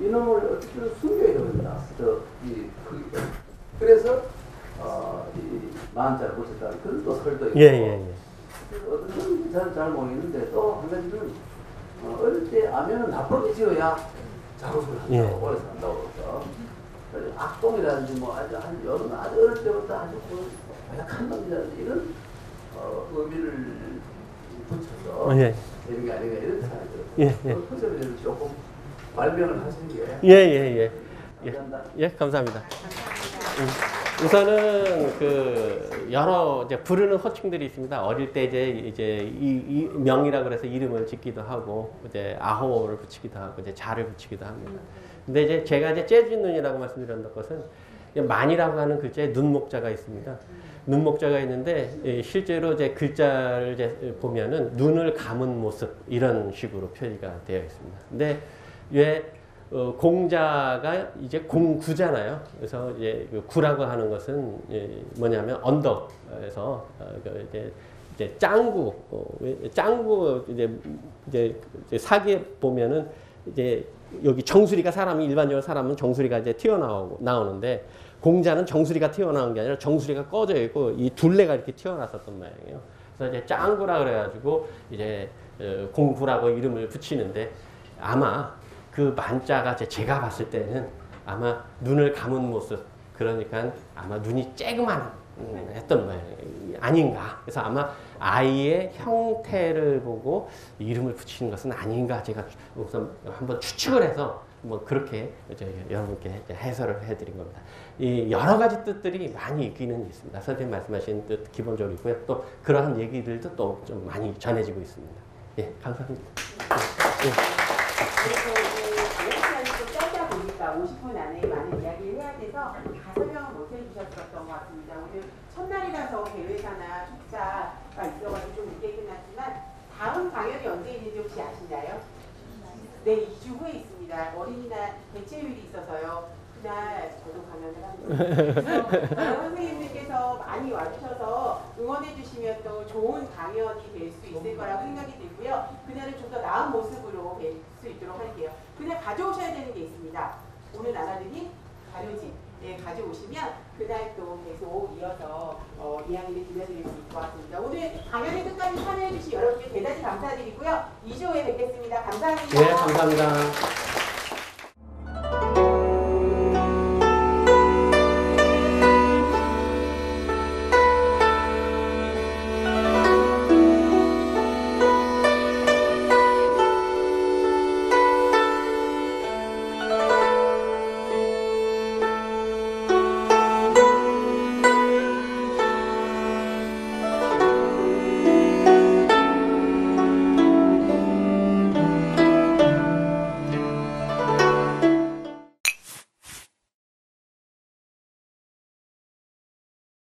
이놈을 어쨌든 숨겨야 됩니다. 저이 그래서 어, 이 만자를 붙였다 그런 또 설도 있고 예, 예, 예. 어떤 건지 잘, 잘 모르겠는데 또 한 가지는 어, 어릴 때 아면은 나쁘게 지어야 장수를 한다고 예. 오래 산다고 그러죠. 악동이라든지 뭐 아주 한 여름 아주 어릴 때부터 아주 그 약한 놈이라든지 이런 어, 의미를 붙여서 예. 되는 게 아닌가 이런 생각이 예, 들어요. 예. 그 컨셉을 조금 발명을 하시는 게 예, 예, 예. 예. 감사합니다. 예, 감사합니다. 음, 우선은 그 여러 이제 부르는 호칭들이 있습니다. 어릴 때 이제 이제 이, 이 명이라 그래서 이름을 짓기도 하고 이제 아호를 붙이기도 하고 이제 자를 붙이기도 합니다. 근데 이제 제가 이제 재즈 눈이라고 말씀드렸던 것은 만이라고 하는 글자에 눈목자가 있습니다. 눈목자가 있는데 예, 실제로 이제 글자를 이제 보면은 눈을 감은 모습 이런 식으로 표기가 되어 있습니다. 근데 왜 어, 공자가 이제 공구잖아요. 그래서 이제 그 구라고 하는 것은 예, 뭐냐면 언덕에서 어, 그 이제 이제 짱구, 어, 왜- 짱구 이제 이제 사기에 보면은 이제 여기 정수리가 사람이 일반적으로 사람은 정수리가 이제 튀어나오고 나오는데 공자는 정수리가 튀어나온 게 아니라 정수리가 꺼져 있고 이 둘레가 이렇게 튀어나왔었던 모양이에요. 그래서 이제 짱구라 그래가지고 이제 어, 공구라고 이름을 붙이는데 아마 그 만자가 제- 제가 봤을 때는 아마 눈을 감은 모습 그러니까 아마 눈이 쬐그만 음, 했던 모양 아닌가 그래서 아마 아이의 형태를 보고 이름을 붙이는 것은 아닌가 제가 우선 한번 추측을 해서 뭐 그렇게 여러분께 해설을 해드린 겁니다. 이 여러 가지 뜻들이 많이 있기는 있습니다. 선생님 말씀하신 뜻 기본적으로 있고요. 또 그러한 얘기들도 또 좀 많이 전해지고 있습니다. 예, 감사합니다. 예. 그래서 이제 시간이 좀 짧다 보니까 50분 안에 많은 이야기를 해야 돼서 다 설명을 못 해주셨었던 것 같습니다. 오늘 첫날이라서 대회사나 축사가 있어가지고 좀 늦게 끝났지만 다음 강연이 언제 있는지 혹시 아시나요? 네, 2주 후에 있습니다. 어린이날 대체휴일이 있어서요. 그날 저도 강연을 합니다. 선생님들께서 많이 와주셔서 응원해 주시면 또 좋은 강연이 될 수 있을 거라고 생각이 들고요. 그날은 좀 더 나은 모습으로 뵐 수 있도록 할게요. 그날 가져오셔야 되는 게 있습니다. 오늘 나눠드린 자료집 예, 가져오시면 그날 또 계속 이어서 어, 이야기를 들려드릴 수 있을 것 같습니다. 오늘 강연의 끝까지 참여해 주신 여러분께 대단히 감사드리고요. 2주 후에 뵙겠습니다. 감사합니다. 네, 감사합니다.